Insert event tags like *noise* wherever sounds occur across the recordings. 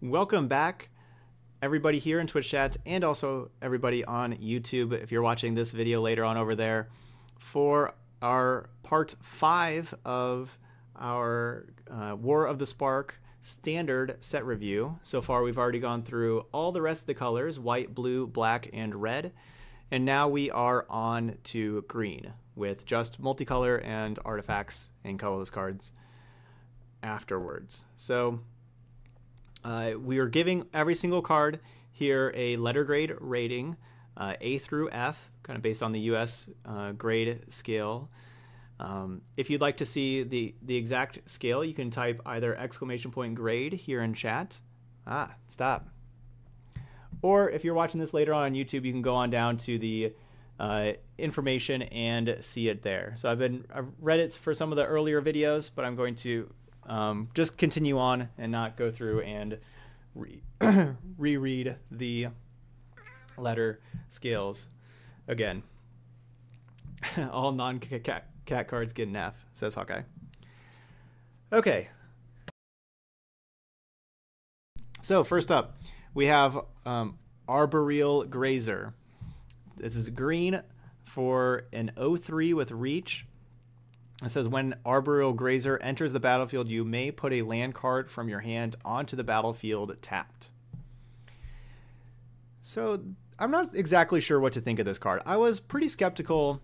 Welcome back, everybody here in Twitch chat, and also everybody on YouTube. If you're watching this video later on over there, for our part five of our uh, War of the Spark standard set review. So far, we've already gone through all the rest of the colors white, blue, black, and red. And now we are on to green with just multicolor and artifacts and colorless cards afterwards. So uh, we are giving every single card here a letter grade rating, uh, A through F, kind of based on the US uh, grade scale. Um, if you'd like to see the, the exact scale, you can type either exclamation point grade here in chat. Ah, stop. Or if you're watching this later on on YouTube, you can go on down to the uh, information and see it there. So I've been I've read it for some of the earlier videos, but I'm going to um, just continue on and not go through and re- *coughs* reread the letter scales again. *laughs* All non-cat cards get an F, says HawkTie. Okay. So first up, we have um, Arboreal Grazer. This is green for an 03 with reach. It says when Arboreal Grazer enters the battlefield, you may put a land card from your hand onto the battlefield tapped. So I'm not exactly sure what to think of this card. I was pretty skeptical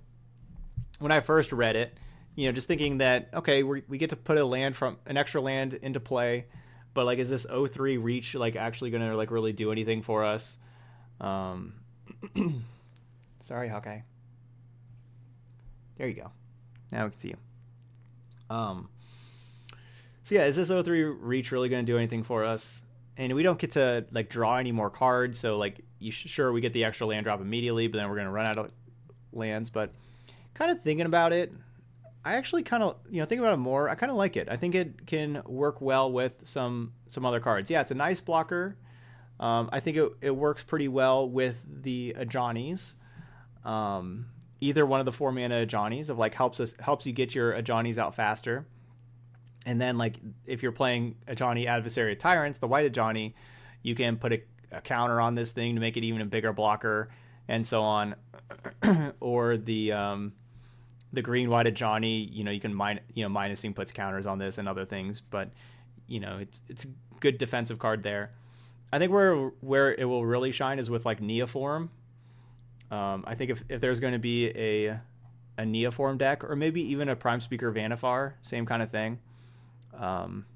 when I first read it. You know, just thinking that okay, we we get to put a land from an extra land into play, but like, is this 03 reach like actually gonna like really do anything for us? Um, *clears throat* sorry, HawkTie. There you go. Now we can see you. Um, so yeah, is this 03 reach really going to do anything for us? And we don't get to like draw any more cards, so like you sure we get the extra land drop immediately, but then we're going to run out of lands. But kind of thinking about it, I actually kind of you know think about it more. I kind of like it. I think it can work well with some some other cards. Yeah, it's a nice blocker. Um, I think it, it works pretty well with the Ajani's. Um, either one of the four mana Ajanis of like helps us helps you get your Ajanis out faster. And then like if you're playing a Ajani Adversary of Tyrants, the white Ajani, you can put a, a, counter on this thing to make it even a bigger blocker and so on. *clears throat* or the um, the green white Ajani, you know, you can mine you know minusing puts counters on this and other things, but you know, it's it's a good defensive card there. I think where where it will really shine is with like Neoform um, I think if, if there's going to be a a Neoform deck, or maybe even a Prime Speaker Vannifar, same kind of thing. Um,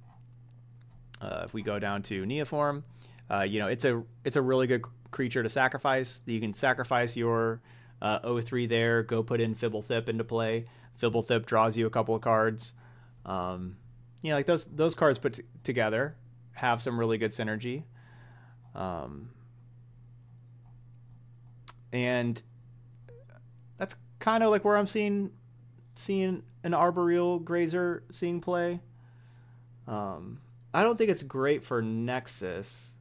uh, if we go down to Neoform, uh, you know it's a it's a really good creature to sacrifice. You can sacrifice your uh, 03 there, go put in Fblthp into play. Fblthp draws you a couple of cards. Um, you know, like those those cards put t- together have some really good synergy. Um, and that's kind of like where I'm seeing seeing an arboreal grazer seeing play. Um, I don't think it's great for Nexus.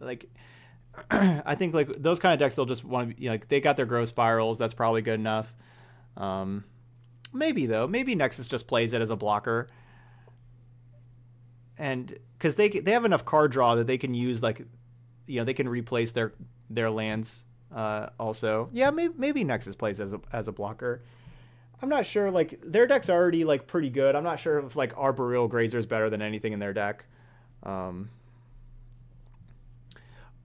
Like, *clears throat* I think like those kind of decks, they'll just want to you know, like they got their growth spirals. That's probably good enough. Um, maybe though, maybe Nexus just plays it as a blocker, and because they they have enough card draw that they can use like, you know, they can replace their their lands uh, also, yeah, maybe, maybe Nexus plays as a as a blocker. I'm not sure. Like their deck's already like pretty good. I'm not sure if like Arboreal Grazer is better than anything in their deck. Um,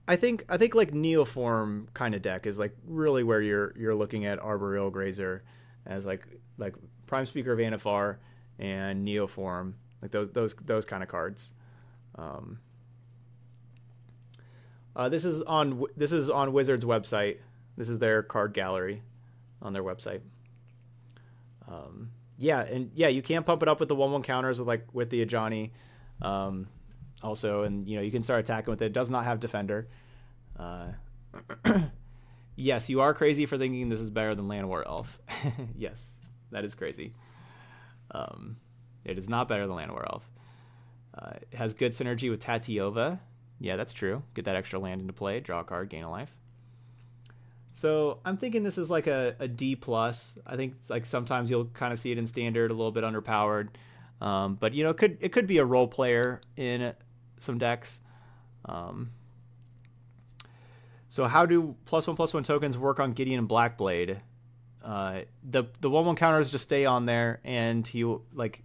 I think I think like Neoform kind of deck is like really where you're you're looking at Arboreal Grazer as like like Prime Speaker Vannifar and Neoform like those those those kind of cards. Um, uh, this is on this is on Wizards website. This is their card gallery on their website. Um, yeah, and yeah, you can pump it up with the one one counters with like with the Ajani, um, also, and you know you can start attacking with it. It does not have defender. Uh, *clears throat* yes, you are crazy for thinking this is better than Llanowar Elf. *laughs* yes, that is crazy. Um, it is not better than Llanowar Elf. Uh, it has good synergy with Tatyova, yeah, that's true. Get that extra land into play, draw a card, gain a life. So I'm thinking this is like a, a D plus. I think like sometimes you'll kind of see it in standard, a little bit underpowered. Um, but you know, it could it could be a role player in some decks. Um, so how do plus one plus one tokens work on Gideon and Blackblade? Uh, the the one one counters just stay on there, and he'll like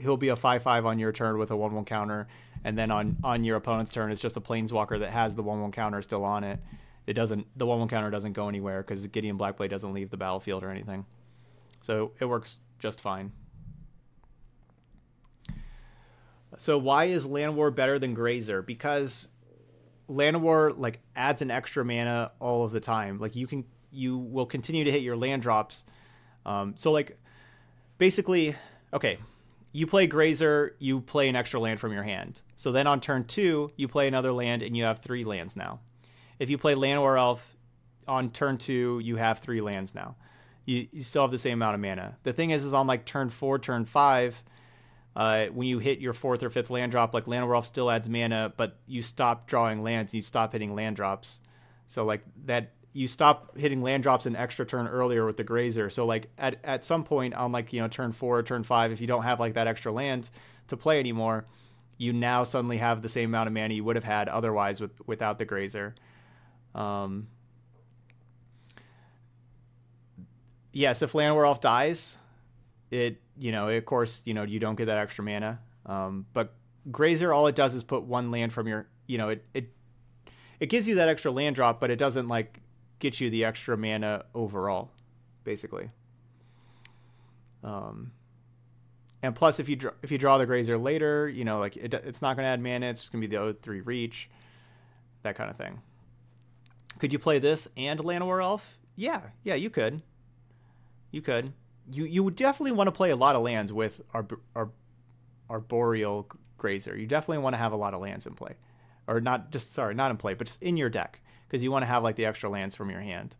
he'll be a five five on your turn with a one one counter, and then on on your opponent's turn, it's just a planeswalker that has the one one counter still on it. It doesn't the one one counter doesn't go anywhere because Gideon Blackblade doesn't leave the battlefield or anything, so it works just fine. So why is Llanowar better than Grazer? Because Llanowar like adds an extra mana all of the time. Like you can you will continue to hit your land drops. Um, so like basically, okay, you play Grazer, you play an extra land from your hand. So then on turn two, you play another land and you have three lands now. If you play Llanowar Elf on turn two, you have three lands now. You, you still have the same amount of mana. The thing is, is on like turn four, turn five, uh, when you hit your fourth or fifth land drop, like Llanowar Elf still adds mana, but you stop drawing lands, you stop hitting land drops. So like that, you stop hitting land drops an extra turn earlier with the Grazer. So like at at some point on like you know turn four, turn five, if you don't have like that extra land to play anymore, you now suddenly have the same amount of mana you would have had otherwise with without the Grazer. Um, yes, if Llanowar Elf dies, it you know of course you know you don't get that extra mana um, but grazer all it does is put one land from your you know it, it it gives you that extra land drop but it doesn't like get you the extra mana overall basically. Um, and plus if you draw, if you draw the grazer later you know like it, it's not going to add mana it's just going to be the O3 reach that kind of thing. Could you play this and Llanowar Elf? Yeah yeah you could. You could. You you would definitely want to play a lot of lands with our our arboreal grazer. You definitely want to have a lot of lands in play, or not just sorry, not in play, but just in your deck because you want to have like the extra lands from your hand.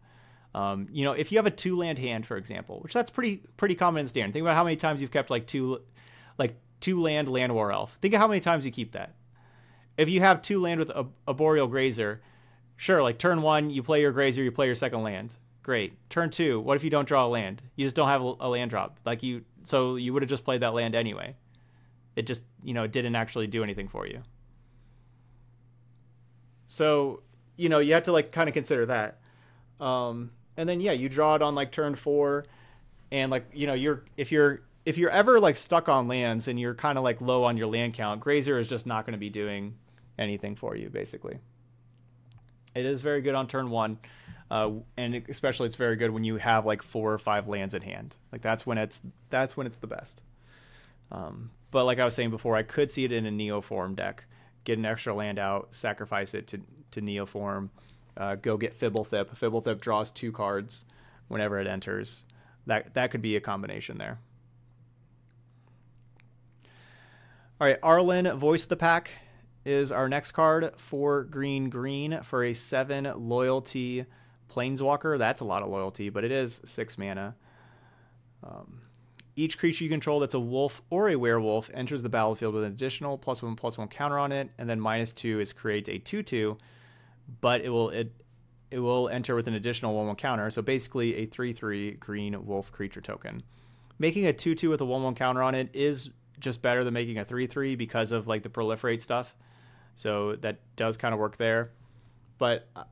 Um, you know, if you have a two land hand, for example, which that's pretty pretty common in standard. Think about how many times you've kept like two like two land Llanowar Elf. Think of how many times you keep that. If you have two land with Arboreal grazer, sure, like turn one, you play your grazer, you play your second land Great. Turn two. What if you don't draw a land? You just don't have a land drop. Like you, so you would have just played that land anyway. It just, you know, didn't actually do anything for you. So, you know, you have to like kind of consider that. Um, and then yeah, you draw it on like turn four, and like you know, you're if you're if you're ever like stuck on lands and you're kind of like low on your land count, Grazer is just not going to be doing anything for you basically. It is very good on turn one. Uh, and especially it's very good when you have like four or five lands in hand. Like that's when it's that's when it's the best. Um, but like I was saying before, I could see it in a Neoform deck. Get an extra land out, sacrifice it to to Neoform, uh, go get Fblthp. Fblthp draws two cards whenever it enters. That that could be a combination there. All right, Arlinn, voice the pack is our next card for green green for a seven loyalty Planeswalker, that's a lot of loyalty, but it is six mana. Um, each creature you control that's a wolf or a werewolf enters the battlefield with an additional plus one plus one counter on it, and then minus two is creates a two two, but it will it it will enter with an additional one one counter. So basically a three three green wolf creature token. Making a two two with a one one counter on it is just better than making a three three because of like the proliferate stuff. So that does kind of work there. But uh,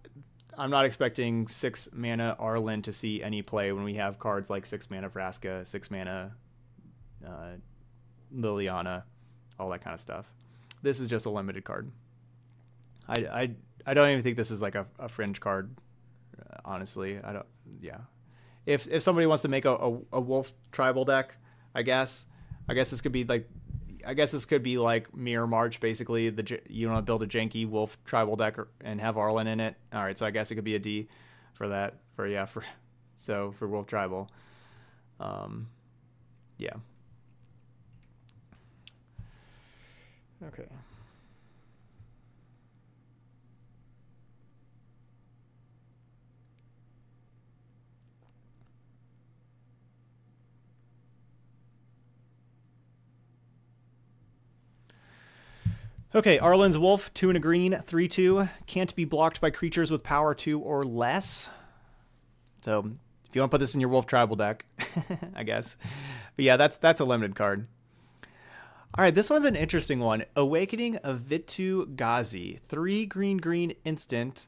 I'm not expecting six mana Arlinn to see any play when we have cards like six mana Vraska, six mana uh, Liliana, all that kind of stuff. This is just a limited card. I, I, I don't even think this is like a, a fringe card. Honestly, I don't. Yeah, if if somebody wants to make a, a, a wolf tribal deck, I guess I guess this could be like I guess this could be like Mirror March, basically. The you want to build a janky wolf tribal deck and have Arlinn in it. All right, so I guess it could be a D for that. For yeah, for *laughs* so for wolf tribal. Um, yeah. Okay. Okay, Arlinn's Wolf, two and a green, three two, can't be blocked by creatures with power two or less. So if you want to put this in your Wolf tribal deck, *laughs* I guess. But yeah, that's that's a limited card. All right, this one's an interesting one. Awakening of Vitu-Ghazi. Three green green instant.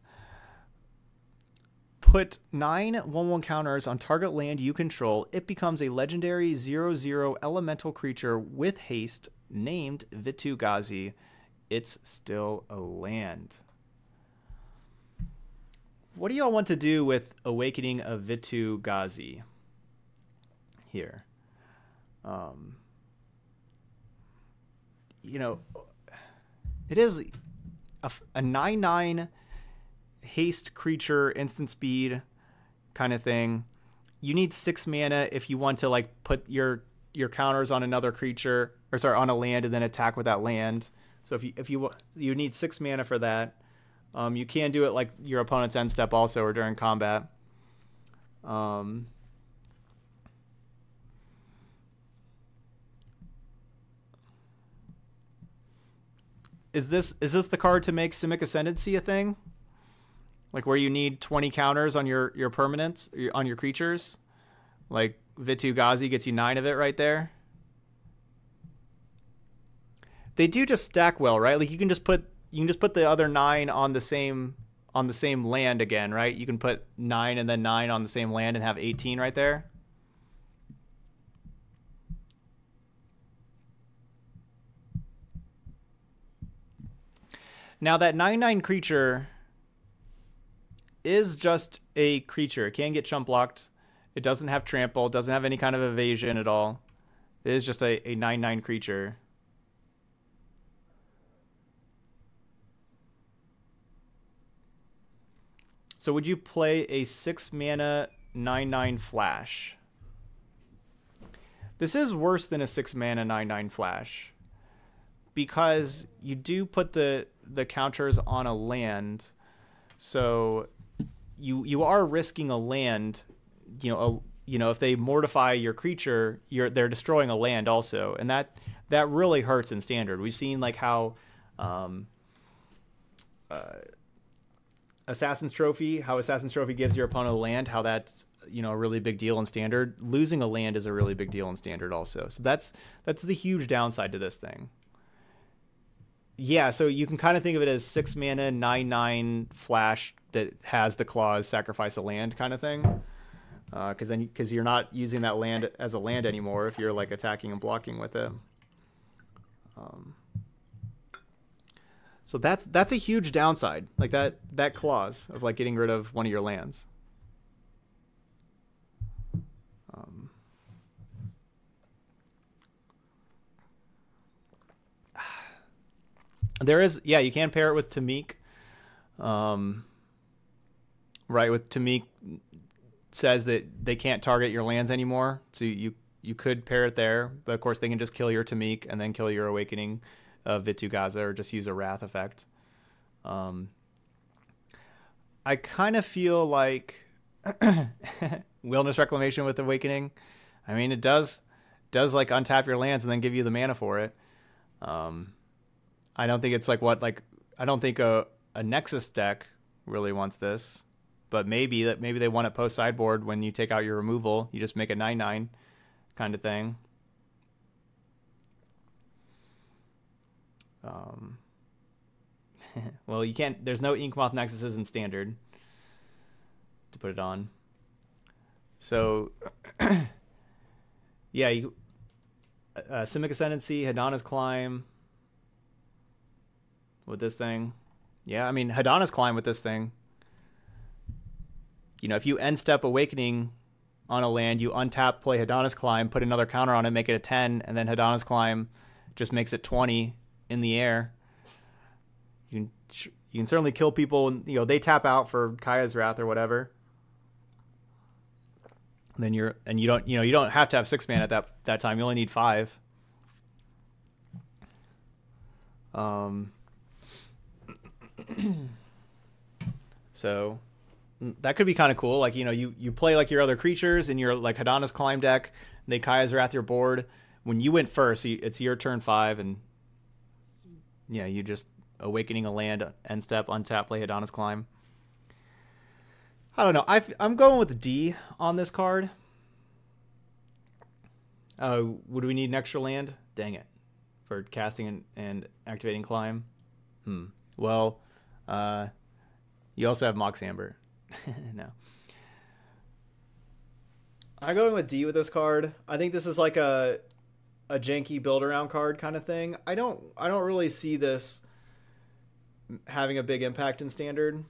Put nine 1 1 counters on target land you control. It becomes a legendary 0 0 elemental creature with haste named Vitu-Ghazi. It's still a land. What do y'all want to do with Awakening of Vitu-Ghazi here? Um, you know, it is a, a 9 9 haste creature, instant speed kind of thing. You need six mana if you want to like put your your counters on another creature or sorry on a land and then attack with that land. So if you if you you need six mana for that. Um, you can do it like your opponent's end step also or during combat. Um, is this is this the card to make Simic Ascendancy a thing? Like where you need 20 counters on your your permanents on your creatures? Like Vitu-Ghazi gets you 9 of it right there. They do just stack well, right? Like you can just put you can just put the other nine on the same on the same land again, right? You can put nine and then nine on the same land and have 18 right there. Now that 9-9 creature is just a creature. It can get chump blocked. It doesn't have trample, doesn't have any kind of evasion at all. It is just a, a 9-9 creature. So would you play a six mana nine nine flash? This is worse than a six mana nine nine flash because you do put the the counters on a land, so you you are risking a land. You know, a, you know if they mortify your creature, you're they're destroying a land also, and that that really hurts in standard. We've seen like how. Um, uh, Assassin's Trophy, how Assassin's Trophy gives your opponent a land, how that's you know a really big deal in standard. Losing a land is a really big deal in standard also. So that's that's the huge downside to this thing. Yeah, so you can kind of think of it as six mana, nine nine flash that has the clause sacrifice a land kind of thing. Because uh, then because you're not using that land as a land anymore if you're like attacking and blocking with it. Um, so that's that's a huge downside. Like that that clause of like getting rid of one of your lands. Um, *sighs* there is yeah, you can pair it with Tamik. Um, right with Tamik says that they can't target your lands anymore. So you you could pair it there, but of course they can just kill your Tamik and then kill your Awakening of Vitu-Ghazi or just use a Wrath effect. Um, I kind of feel like *coughs* Wilderness Reclamation with Awakening. I mean, it does does like untap your lands and then give you the mana for it. Um, I don't think it's like what like I don't think a a Nexus deck really wants this, but maybe that maybe they want it post sideboard when you take out your removal, you just make a nine nine kind of thing. Um, *laughs* well, you can't. There's no Inkmoth Nexuses in standard to put it on. So, *clears throat* yeah, you. Uh, Simic Ascendancy, Hadana's Climb. With this thing, yeah, I mean Hadana's Climb with this thing. You know, if you end step Awakening on a land, you untap, play Hadana's Climb, put another counter on it, make it a 10, and then Hadana's Climb just makes it 20, in the air. You can you can certainly kill people. And, you know they tap out for Kaya's Wrath or whatever. And then you're and you don't you know you don't have to have six man at that that time. You only need five. Um. *clears throat* so mm, that could be kind of cool. Like you know, you you play like your other creatures in your like Hadana's climb deck. And they Kaya's Wrath your board. When you went first, it's your turn five, and yeah, you just awakening a land, end step, untap, play Hadana's Climb. I don't know. i am going with D on this card. Uh, would we need an extra land? Dang it. for casting and, and activating climb. Hmm. Well, uh, you also have Mox Amber. *laughs* no. I'm going with D with this card. I think this is like a a janky build around card kind of thing. I don't I don't really see this having a big impact in standard.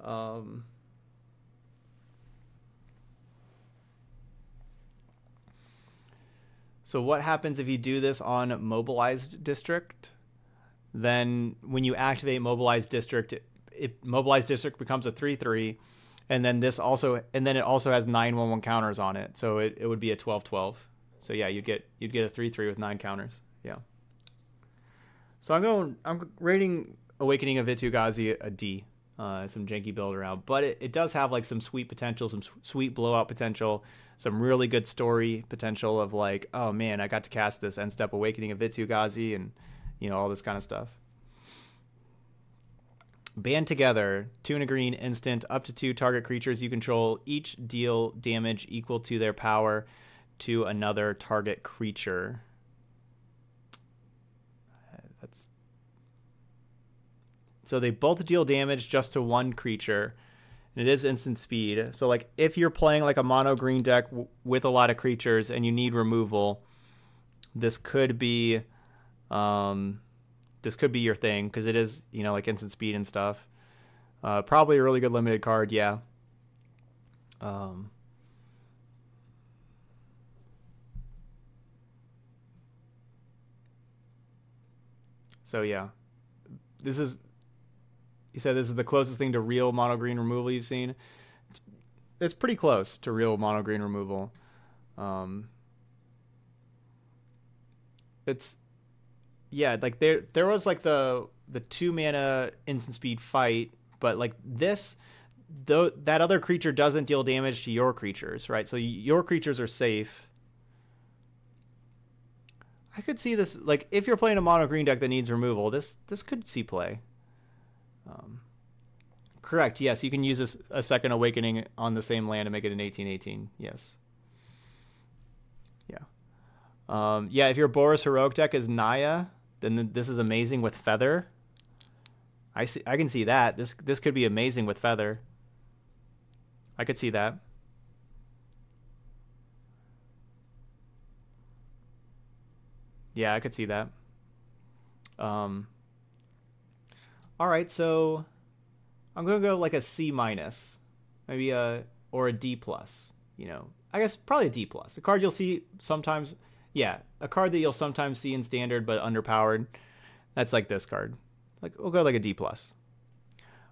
Um So what happens if you do this on mobilized district? Then when you activate mobilized district, it, it mobilized district becomes a 3-3 and then this also and then it also has 911 counters on it. So it, it would be a 12-12. So yeah, you'd get you'd get a 3-3 with 9 counters. Yeah. So I'm going I'm rating Awakening of Vitu-Ghazi a D. Uh, some janky build around, but it, it does have like some sweet potential, some sweet blowout potential, some really good story potential of like, oh man, I got to cast this end step awakening of Vitu-Ghazi and you know all this kind of stuff. Band together, two a green instant, up to two target creatures you control each deal damage equal to their power to another target creature. That's so they both deal damage just to one creature, and it is instant speed. So like if you're playing like a mono green deck with a lot of creatures and you need removal, this could be, um, this could be your thing because it is you know like instant speed and stuff. Uh, probably a really good limited card, yeah. Um, so yeah, this is you said this is the closest thing to real mono green removal you've seen. It's, it's pretty close to real mono green removal. Um, it's yeah, like there there was like the the two mana instant speed fight, but like this though that other creature doesn't deal damage to your creatures, right? So your creatures are safe. I could see this like if you're playing a mono green deck that needs removal, this this could see play. Um, correct. Yes, you can use this, a second awakening on the same land to make it an 1818. Yes. Yeah. Um, yeah, if your Boros Heroic deck is Naya, then this is amazing with Feather. I see. I can see that. This this could be amazing with Feather. I could see that. Yeah, I could see that. Um, all right, so I'm gonna go like a C minus, maybe a or a D plus. You know, I guess probably a D plus. A card you'll see sometimes. Yeah, a card that you'll sometimes see in standard but underpowered. That's like this card. Like we'll go like a D plus.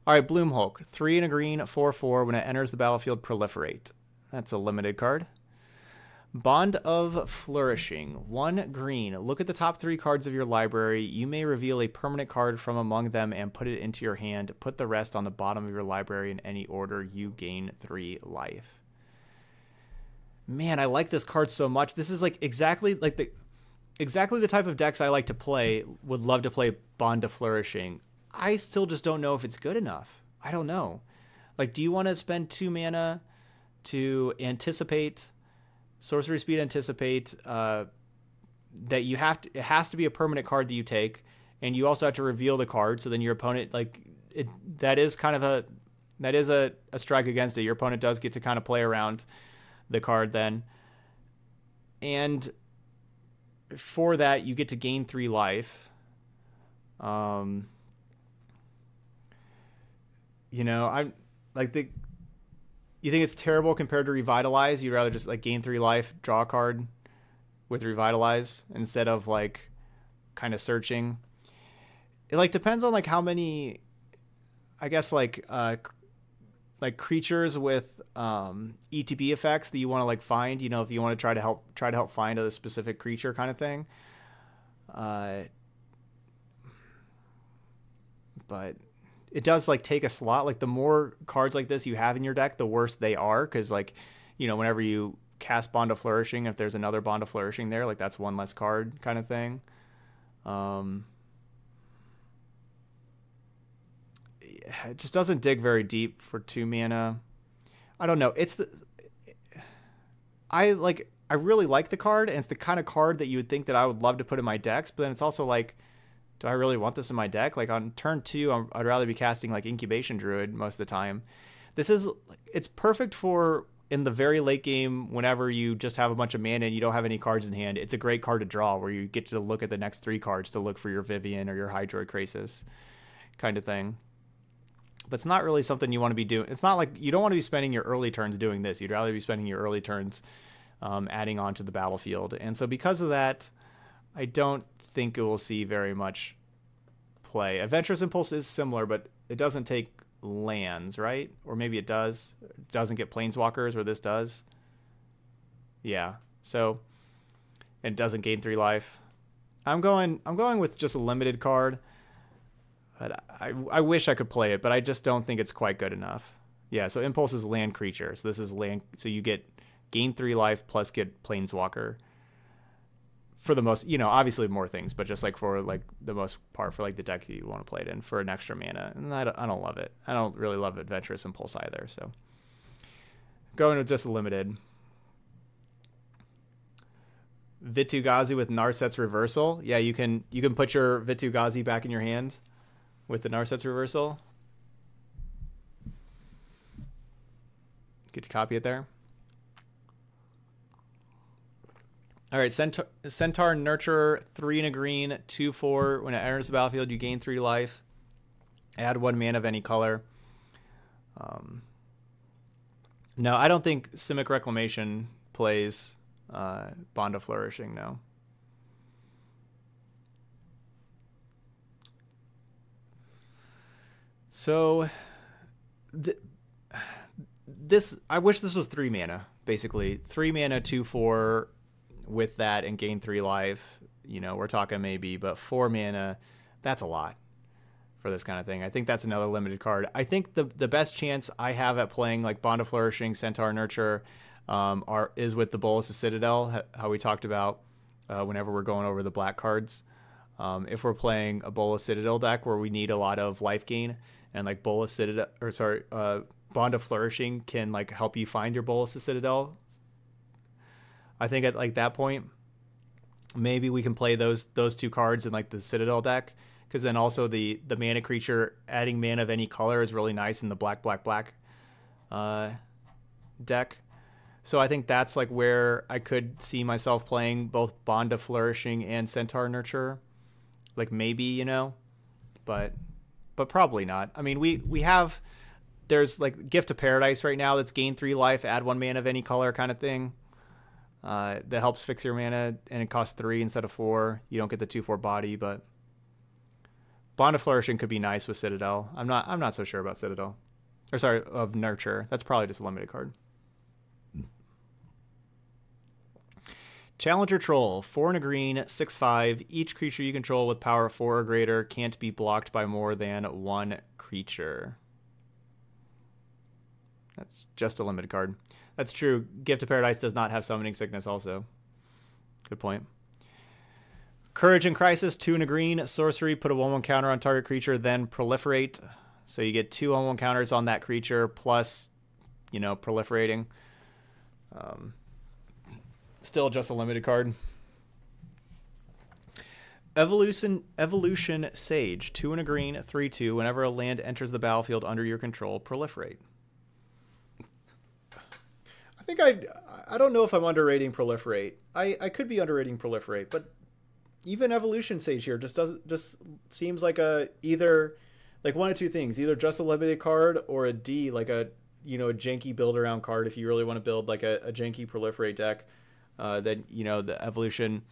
All right, Bloom Hulk, three and a green, four four. When it enters the battlefield, proliferate. That's a limited card. Bond of Flourishing. One green. Look at the top three cards of your library. You may reveal a permanent card from among them and put it into your hand. Put the rest on the bottom of your library in any order. You gain three life. Man, I like this card so much. This is like exactly like the exactly the type of decks I like to play. Would love to play Bond of Flourishing. I still just don't know if it's good enough. I don't know. Like, do you want to spend two mana to anticipate? Sorcery speed anticipate uh, that you have to it has to be a permanent card that you take and you also have to reveal the card so then your opponent like it that is kind of a that is a, a strike against it. Your opponent does get to kind of play around the card then. And for that you get to gain three life. Um you know i'm like the you think it's terrible compared to revitalize? You'd rather just like gain three life, draw a card with revitalize instead of like kind of searching. It like depends on like how many, I guess like uh like creatures with um ETB effects that you want to like find. You know, if you want to try to help try to help find a specific creature kind of thing. Uh, but it does like take a slot. Like the more cards like this you have in your deck, the worse they are because like you know whenever you cast Bond of Flourishing, if there's another Bond of Flourishing there, like that's one less card kind of thing. Um, it just doesn't dig very deep for two mana. I don't know. It's the I like I really like the card, and it's the kind of card that you would think that I would love to put in my decks. But then it's also like, do I really want this in my deck? Like on turn two, i would rather be casting like Incubation Druid most of the time. This is it's perfect for in the very late game whenever you just have a bunch of mana and you don't have any cards in hand. It's a great card to draw where you get to look at the next three cards to look for your Vivien or your Hydroid Krasis kind of thing. But it's not really something you want to be doing. It's not like you don't want to be spending your early turns doing this. You'd rather be spending your early turns um, adding on to the battlefield. And so because of that, I don't think it will see very much play. Adventurous Impulse is similar, but it doesn't take lands, right? Or maybe it does. It doesn't get planeswalkers where this does. Yeah. So it doesn't gain three life. I'm going I'm going with just a limited card. But I I wish I could play it, but I just don't think it's quite good enough. Yeah, so impulse is land creature. So this is land so you get gain three life plus get planeswalker for the most, you know, obviously more things, but just like for like the most part for like the deck that you want to play it in for an extra mana. And I don't, I don't love it. I don't really love Adventurous Impulse either. So going with just limited. Vitu-Ghazi with Narset's reversal. Yeah, you can you can put your Vitu-Ghazi back in your hand with the Narset's reversal. Get to copy it there. All right, Centaur, Centaur Nurturer, three and a green, two four. When it enters the battlefield, you gain three life. Add one mana of any color. Um, no, I don't think Simic Reclamation plays uh, Bond of Flourishing. No. So, th- this I wish this was three mana. Basically, three mana, two four with that and gain three life, you know, we're talking maybe, but four mana, that's a lot for this kind of thing. I think that's another limited card. I think the the best chance I have at playing like Bond of Flourishing, Centaur Nurture, um, are is with the Bolas's Citadel, how we talked about uh, whenever we're going over the black cards. Um, if we're playing a Bolas Citadel deck where we need a lot of life gain, and like Bolas Citadel, or sorry, uh, Bond of Flourishing can like help you find your Bolas's Citadel I think at like that point, maybe we can play those those two cards in like the Citadel deck because then also the the mana creature adding mana of any color is really nice in the black black black uh, deck. So I think that's like where I could see myself playing both Bond of Flourishing and Centaur Nurture. Like maybe, you know, but but probably not. I mean, we we have there's like Gift of Paradise right now that's gain 3 life, add 1 mana of any color kind of thing. Uh, that helps fix your mana, and it costs three instead of four. You don't get the two four body, but Bond of Flourishing could be nice with Citadel. I'm not. I'm not so sure about Citadel, or sorry, of Nurture. That's probably just a limited card. Challenger Troll, four and a green, six five. Each creature you control with power four or greater can't be blocked by more than one creature. That's just a limited card. That's true. Gift of Paradise does not have summoning sickness also. Good point. Courage in Crisis, two and a green. Sorcery, put a 1 1 counter on target creature, then proliferate. So you get two 1 1 counters on that creature, plus, you know, proliferating. Um, still just a limited card. Evolution Evolution Sage, two and a green, three two. Whenever a land enters the battlefield under your control, proliferate think I I don't know if I'm underrating proliferate. I I could be underrating proliferate, but even evolution sage here just doesn't just seems like a either like one of two things, either just a limited card or a D like a you know a janky build around card if you really want to build like a, a janky proliferate deck. Uh, then you know the evolution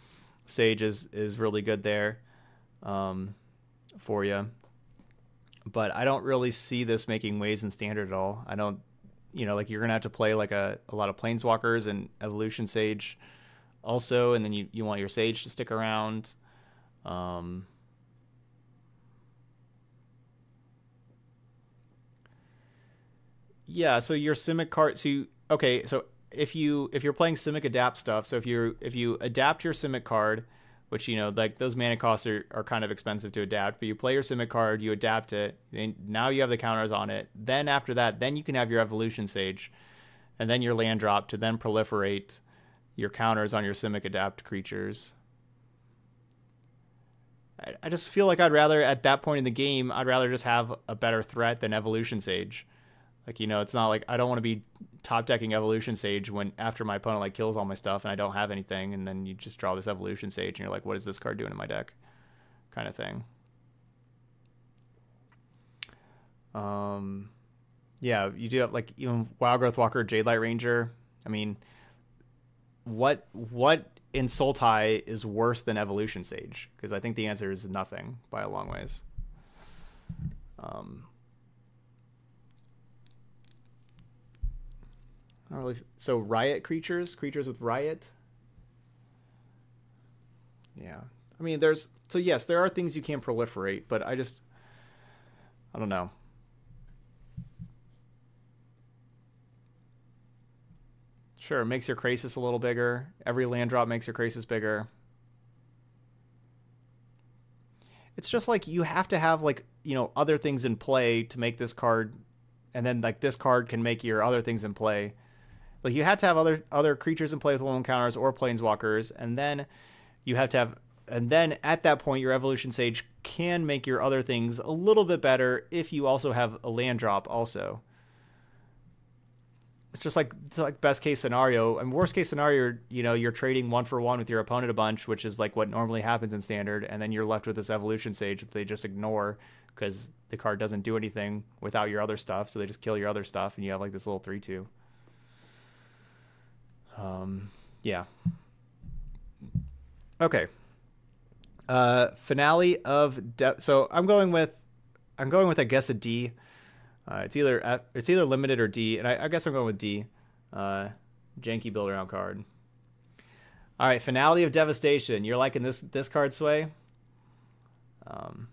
sage is is really good there um, for you. But I don't really see this making waves in standard at all. I don't you know, like you're gonna have to play like a, a lot of planeswalkers and evolution sage also, and then you, you want your sage to stick around. Um, yeah, so your Simic card so you, okay, so if you if you're playing Simic adapt stuff, so if you if you adapt your Simic card which you know like those mana costs are, are kind of expensive to adapt but you play your simic card you adapt it and now you have the counters on it then after that then you can have your evolution sage and then your land drop to then proliferate your counters on your Simic Adapt creatures. I, I just feel like I'd rather, at that point in the game, I'd rather just have a better threat than Evolution Sage. Like, you know, it's not like I don't want to be top decking Evolution Sage when after my opponent like kills all my stuff and I don't have anything, and then you just draw this Evolution Sage and you're like, what is this card doing in my deck? Kind of thing. Um, yeah, you do have like even Wild Growth Walker, Jade Light Ranger. I mean, what what in Sultai is worse than Evolution Sage? Because I think the answer is nothing by a long ways. Um, really, so riot creatures, creatures with riot. Yeah, I mean, there's so yes, there are things you can proliferate, but I just, I don't know. Sure, it makes your Krasis a little bigger. Every land drop makes your Krasis bigger. It's just like you have to have like, you know, other things in play to make this card and then like this card can make your other things in play. Like you had to have other other creatures in play with one counters or planeswalkers, and then you have to have and then at that point your evolution sage can make your other things a little bit better if you also have a land drop also. It's just like it's like best case scenario and worst case scenario you know you're trading one for one with your opponent a bunch which is like what normally happens in standard and then you're left with this evolution sage that they just ignore because the card doesn't do anything without your other stuff so they just kill your other stuff and you have like this little 3-2 um yeah okay uh finale of de- so i'm going with i'm going with i guess a d uh, it's either F, it's either limited or D, and I, I guess I'm going with D. Uh, janky build around card. All right, finale of devastation. You're liking this this card sway. Um,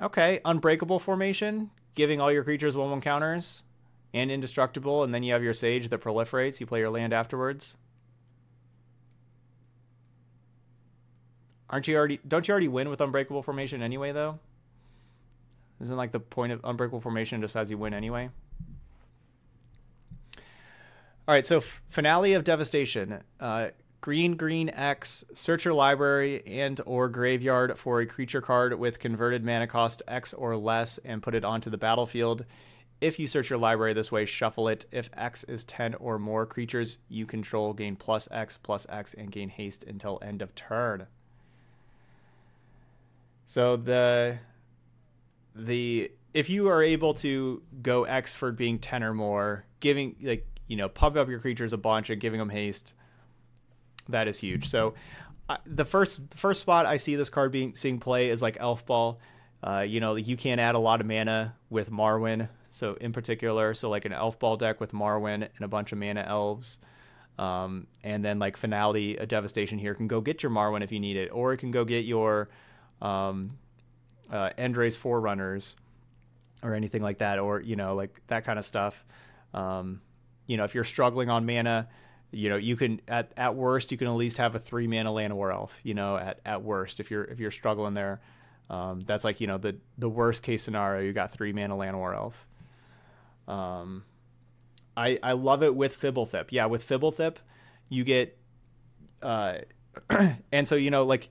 okay, unbreakable formation, giving all your creatures one one counters, and indestructible, and then you have your sage that proliferates. You play your land afterwards. Aren't you already? Don't you already win with unbreakable formation anyway, though? Isn't like the point of Unbreakable Formation just has you win anyway? All right, so finale of Devastation. Uh, green, green X, search your library and or graveyard for a creature card with converted mana cost X or less and put it onto the battlefield. If you search your library this way, shuffle it. If X is 10 or more creatures you control, gain plus X, plus X, and gain haste until end of turn. So the the if you are able to go X for being 10 or more, giving like, you know, pump up your creatures a bunch and giving them haste, that is huge. So uh, the first first spot I see this card being seeing play is like Elf Ball. Uh, you know, you can't add a lot of mana with Marwyn. So in particular, so like an Elf Ball deck with Marwyn and a bunch of mana elves. Um, and then like Finale, a Devastation here can go get your Marwyn if you need it, or it can go get your um, uh, Forerunners or anything like that, or you know, like that kind of stuff. Um, you know, if you're struggling on mana, you know, you can at at worst you can at least have a three mana Llanowar Elf. You know, at at worst if you're if you're struggling there, um, that's like you know the the worst case scenario. You got three mana Llanowar Elf. Um, I I love it with Fblthp. Yeah, with Fblthp, you get, uh, *clears throat* and so you know like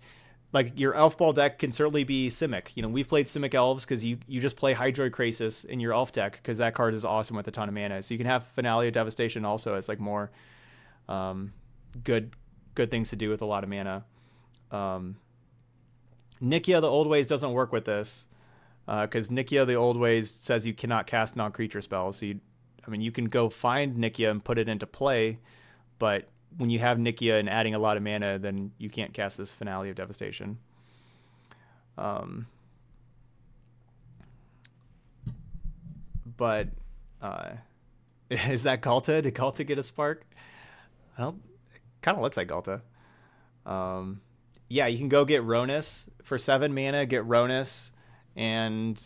like your elf ball deck can certainly be Simic. You know, we've played Simic elves because you you just play Hydroid Krasis in your elf deck because that card is awesome with a ton of mana. So you can have Finale of Devastation also as like more um, good good things to do with a lot of mana. Um, Nikya the Old Ways doesn't work with this because uh, Nikya the Old Ways says you cannot cast non-creature spells. So you, I mean, you can go find Nikya and put it into play, but when you have Nikya and adding a lot of mana, then you can't cast this Finale of Devastation. Um, but uh, *laughs* is that Ghalta? Did Ghalta get a spark? I don't. It kind of looks like Ghalta. Um, yeah, you can go get Rhonas for seven mana. Get Rhonas and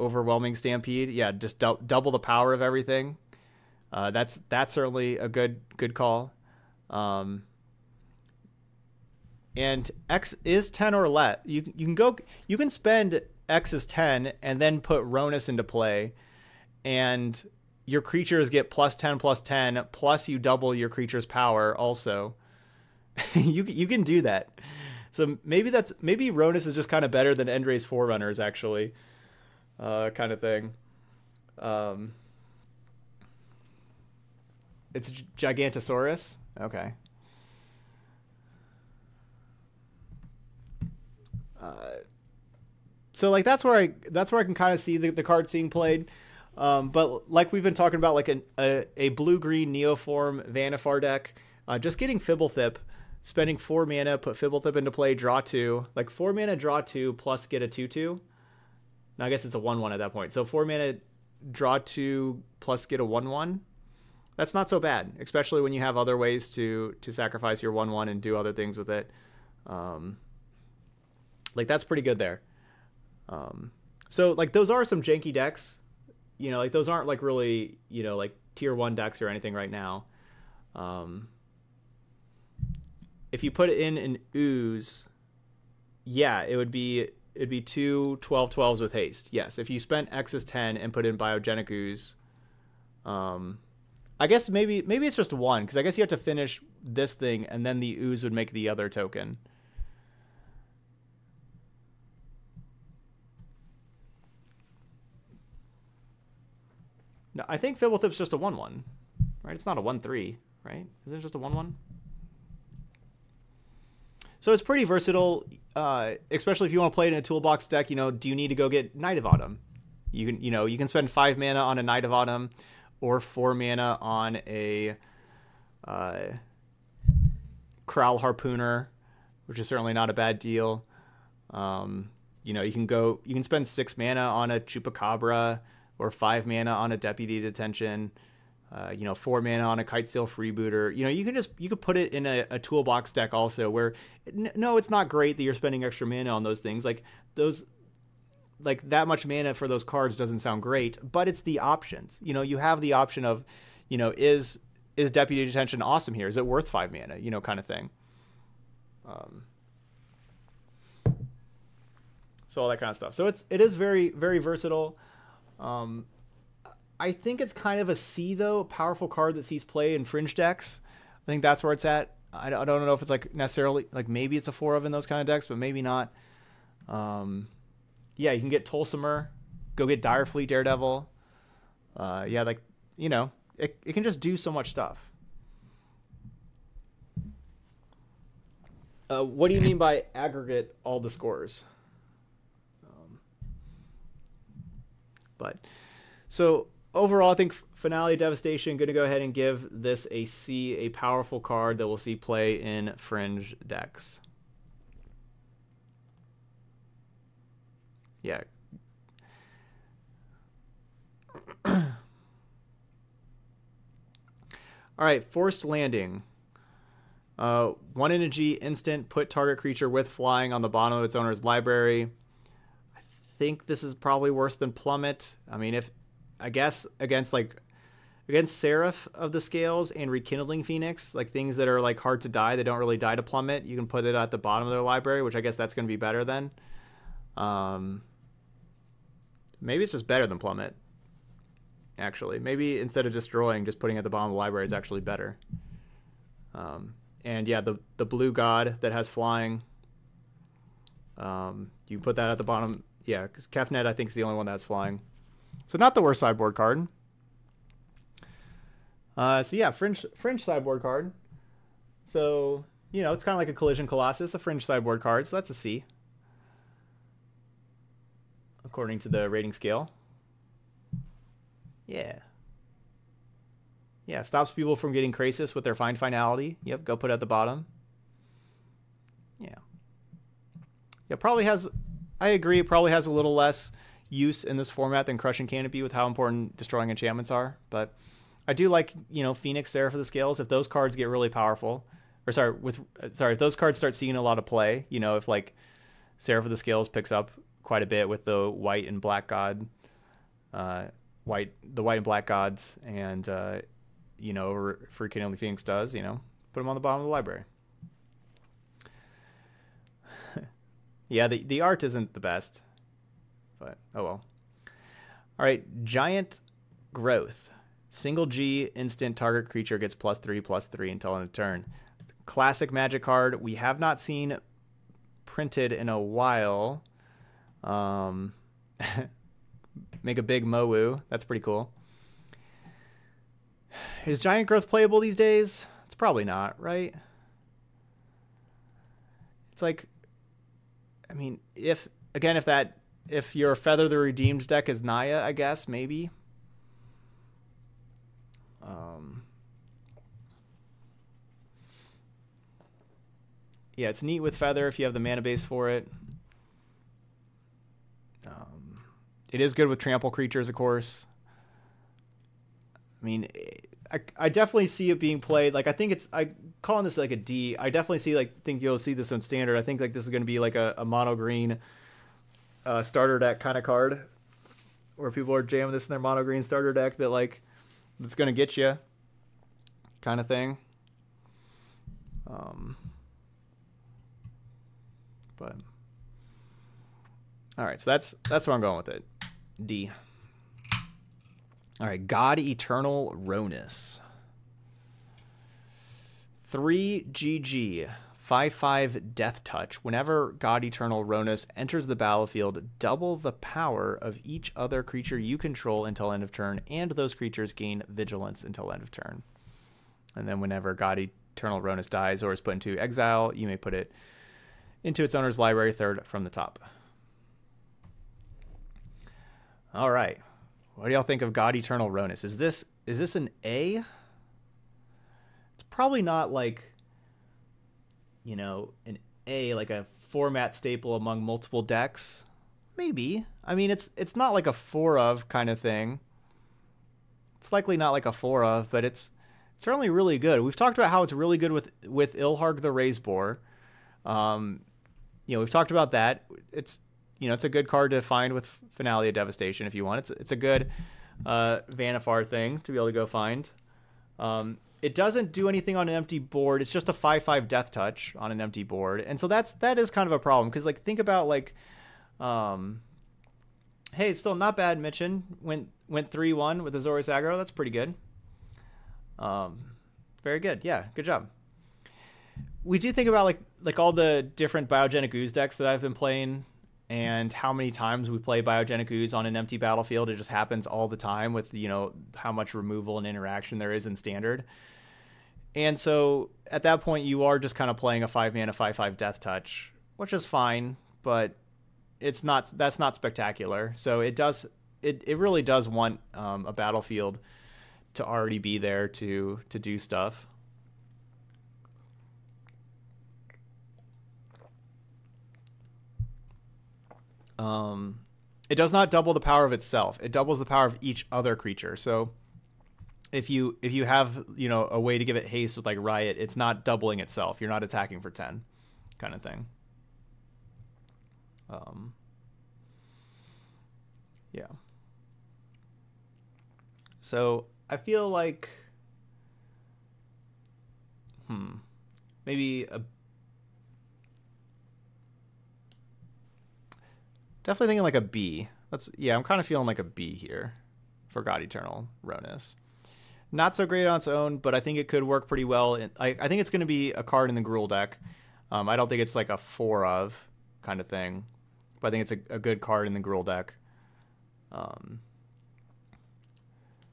overwhelming stampede. Yeah, just du- double the power of everything. Uh, that's that's certainly a good good call. Um, and X is 10 or less. You, you can go, you can spend X is 10 and then put Rhonas into play. And your creatures get plus 10 plus 10 plus you double your creature's power also *laughs* you you can do that so maybe that's maybe Rhonas is just kind of better than Endray's Forerunners actually uh, kind of thing. Um, it's Gigantosaurus? Okay. Uh, so like that's where I that's where I can kind of see the, the card being played. Um, but like we've been talking about, like an, a, a blue green Neoform Vannifar deck, uh, just getting Fblthp, spending four mana, put Fblthp into play, draw two, like four mana, draw two, plus get a two two. Now I guess it's a one one at that point. So four mana, draw two, plus get a one one. That's not so bad, especially when you have other ways to to sacrifice your one one and do other things with it. Um, like that's pretty good there. Um, so like those are some janky decks you know, like those aren't like really, you know, like tier one decks or anything right now. Um, if you put it in an ooze, yeah, it would be it'd be two 12 12s with haste. Yes, if you spent X's 10 and put in biogenic ooze, um, I guess maybe maybe it's just one because I guess you have to finish this thing and then the ooze would make the other token. No, I think Fblthp's just a one-one, right? It's not a one-three, right? Isn't it just a one-one? So it's pretty versatile, uh, especially if you want to play it in a toolbox deck. You know, do you need to go get Knight of Autumn? You can, you know, you can spend five mana on a Knight of Autumn, or four mana on a uh, Harpooner, which is certainly not a bad deal. Um, you know, you can go, you can spend six mana on a Chupacabra or five mana on a deputy detention. Uh, you know, four mana on a Kitesail freebooter. You know, you can just you could put it in a, a toolbox deck also. Where n- no, it's not great that you're spending extra mana on those things. Like those, like that much mana for those cards doesn't sound great. But it's the options. You know, you have the option of, you know, is is deputy detention awesome here? Is it worth five mana? You know, kind of thing. Um, so all that kind of stuff. So it's it is very very versatile. Um, I think it's kind of a C though, a powerful card that sees play in fringe decks. I think that's where it's at. I don't know if it's like necessarily like maybe it's a four of in those kind of decks, but maybe not. Um, yeah, you can get Tolsimir, go get Direfleet Daredevil. Uh, yeah, like you know, it it can just do so much stuff. Uh, what do you mean by *laughs* aggregate all the scores? But so overall, I think Finale Devastation going to go ahead and give this a C, a powerful card that we'll see play in fringe decks. Yeah. All right, Forced Landing. Uh, one energy instant, put target creature with flying on the bottom of its owner's library I think this is probably worse than Plummet. I mean, if I guess against like against Seraph of the Scales and Rekindling Phoenix, like things that are like hard to die, they don't really die to Plummet. You can put it at the bottom of their library, which I guess that's going to be better then. Um, maybe it's just better than Plummet. Actually, maybe instead of destroying, just putting at the bottom of the library is actually better. Um, and yeah, the the blue god that has flying. Um, you put that at the bottom yeah, because Kefnet I think is the only one that's flying. So not the worst sideboard card. Uh, so yeah, fringe fringe sideboard card. So you know it's kind of like a collision colossus, a fringe sideboard card. So that's a C, according to the rating scale. Yeah. Yeah, stops people from getting Krasis with their find finality. Yep, go put at the bottom. Yeah. Yeah, probably has I agree. It probably has a little less use in this format than Crushing Canopy with how important destroying enchantments are. But I do like, you know, Phoenix Seraph of the Scales. If those cards get really powerful, or sorry, with sorry, if those cards start seeing a lot of play, you know, if like Seraph of the Scales picks up quite a bit with the white and black god, uh, white the white and black gods, and uh, you know, for Kindling Phoenix does, you know, put them on the bottom of the library. *laughs* Yeah, the, the art isn't the best, but oh well. All right, Giant Growth. Single G instant target creature gets plus three, plus three until end of turn. Classic Magic card. We have not seen printed in a while. Um, *laughs* make a big Mowu. That's pretty cool. Is Giant Growth playable these days? It's probably not, right? It's like, I mean, if again, if that, if your Feather the Redeemed deck is Naya, I guess maybe. Um, yeah, it's neat with Feather if you have the mana base for it. Um, it is good with trample creatures, of course. I mean, I, I definitely see it being played. Like I think it's I calling this like a D. I definitely see like think you'll see this on standard. I think like this is going to be like a, a mono green uh, starter deck kind of card, where people are jamming this in their mono green starter deck that like that's going to get you, kind of thing. Um, but all right, so that's that's where I'm going with it. D. All right, God Eternal Rhonas. 3 GG, 5 5 Death Touch. Whenever God Eternal Rhonas enters the battlefield, double the power of each other creature you control until end of turn, and those creatures gain vigilance until end of turn. And then whenever God Eternal Rhonas dies or is put into exile, you may put it into its owner's library third from the top. All right. What do y'all think of God Eternal Rhonas? Is this is this an A? It's probably not like you know, an A like a format staple among multiple decks. Maybe. I mean it's it's not like a four of kind of thing. It's likely not like a four of, but it's it's certainly really good. We've talked about how it's really good with with Ilharg the Raze-Boar. Um, you know, we've talked about that. It's you know, it's a good card to find with Finale of Devastation if you want. It's it's a good uh, Vannifar thing to be able to go find. Um, it doesn't do anything on an empty board. It's just a five five death touch on an empty board, and so that's that is kind of a problem because like think about like, um, hey, it's still not bad. Mitchin went went three one with Azorius aggro. That's pretty good. Um, very good. Yeah, good job. We do think about like like all the different biogenic ooze decks that I've been playing and how many times we play biogenic ooze on an empty battlefield. It just happens all the time with you know how much removal and interaction there is in standard. And so at that point, you are just kind of playing a five mana five five death touch, which is fine, but it's not that's not spectacular. So it does it it really does want um, a battlefield to already be there to to do stuff. Um, it does not double the power of itself. It doubles the power of each other creature. So if you if you have you know a way to give it haste with like riot, it's not doubling itself. You're not attacking for ten, kind of thing. Um, yeah. So I feel like, hmm, maybe a Definitely thinking like a B. That's yeah, I'm kind of feeling like a B here for God Eternal Rhonas. Not so great on its own, but I think it could work pretty well. I, I think it's going to be a card in the Gruul deck. Um, I don't think it's like a four of kind of thing, but I think it's a, a good card in the Gruul deck. Um,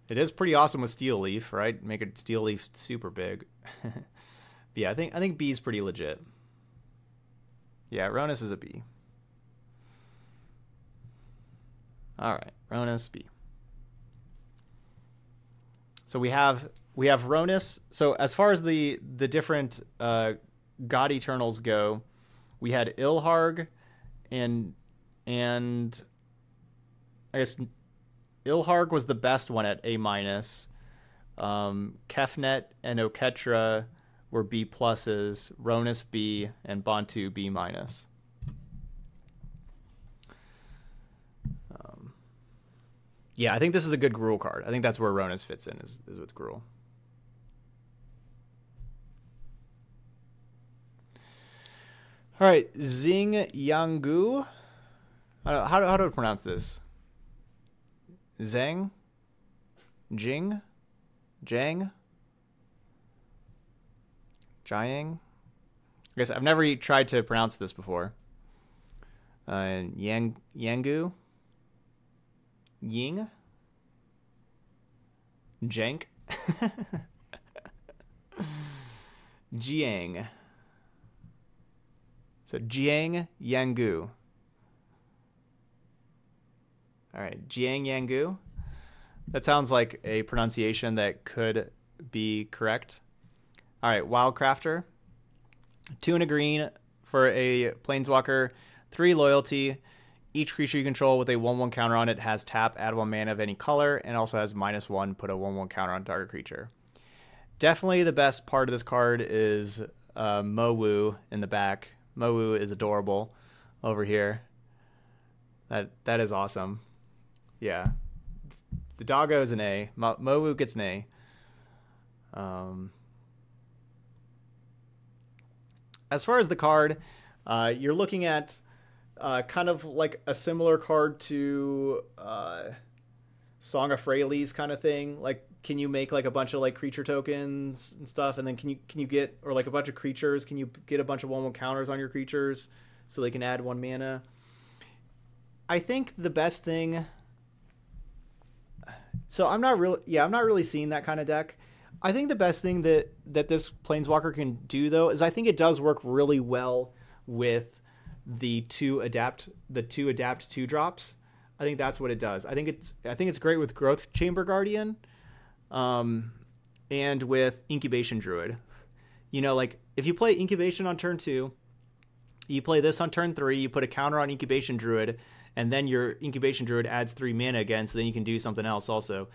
it is pretty awesome with Steel Leaf, right? Make it Steel Leaf super big. *laughs* yeah, I think I think B is pretty legit. Yeah, Rhonas is a B. All right, Rhonas B. So we have we have Rhonas. So as far as the the different uh, God Eternals go, we had Ilharg, and and I guess Ilharg was the best one at A minus. Um, Kefnet and Oketra were B pluses, Rhonas B, and Bontu B minus. Yeah, I think this is a good Gruul card. I think that's where Rhonas fits in, is, is with Gruul. All right, Xing Yangu. How, how, how do I pronounce this? Zhang? Jing? Jang? Jiang? I guess I've never tried to pronounce this before. Uh, Yang Yangu? Ying? Jank? *laughs* Jiang. So Jiang Yanggu. All right, Jiang Yanggu. That sounds like a pronunciation that could be correct. All right, Wildcrafter. Two and a green for a Planeswalker. Three loyalty. Each creature you control with a 1 1 counter on it has tap, add one mana of any color, and also has minus one, put a 1 1 counter on target creature. Definitely the best part of this card is uh, Mowu in the back. Mowu is adorable over here. That That is awesome. Yeah. The doggo is an A. Mo- Mowu gets an A. Um, as far as the card, uh, you're looking at uh, kind of like a similar card to uh, Song of Freyalise kind of thing. Like, can you make like a bunch of like creature tokens and stuff, and then can you can you get or like a bunch of creatures? Can you get a bunch of one one counters on your creatures so they can add one mana? I think the best thing. So I'm not really yeah I'm not really seeing that kind of deck. I think the best thing that that this planeswalker can do though is I think it does work really well with the two adapt the two adapt two drops. I think that's what it does. I think it's I think it's great with Growth Chamber Guardian, um, and with Incubation Druid. You know, like if you play Incubation on turn two, you play this on turn three, you put a counter on Incubation Druid, and then your Incubation Druid adds three mana again, so then you can do something else also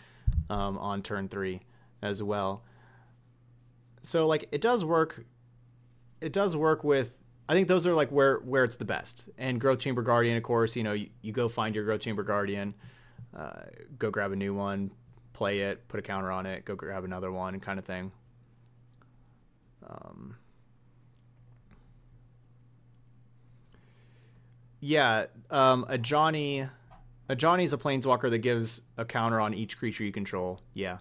um, on turn three as well. So like it does work. It does work with I think those are like where where it's the best. And Growth Chamber Guardian, of course, you know, you, you go find your Growth Chamber Guardian, uh, go grab a new one, play it, put a counter on it, go grab another one, kind of thing. Um, yeah, um, Ajani, a Johnny's a planeswalker that gives a counter on each creature you control. Yeah,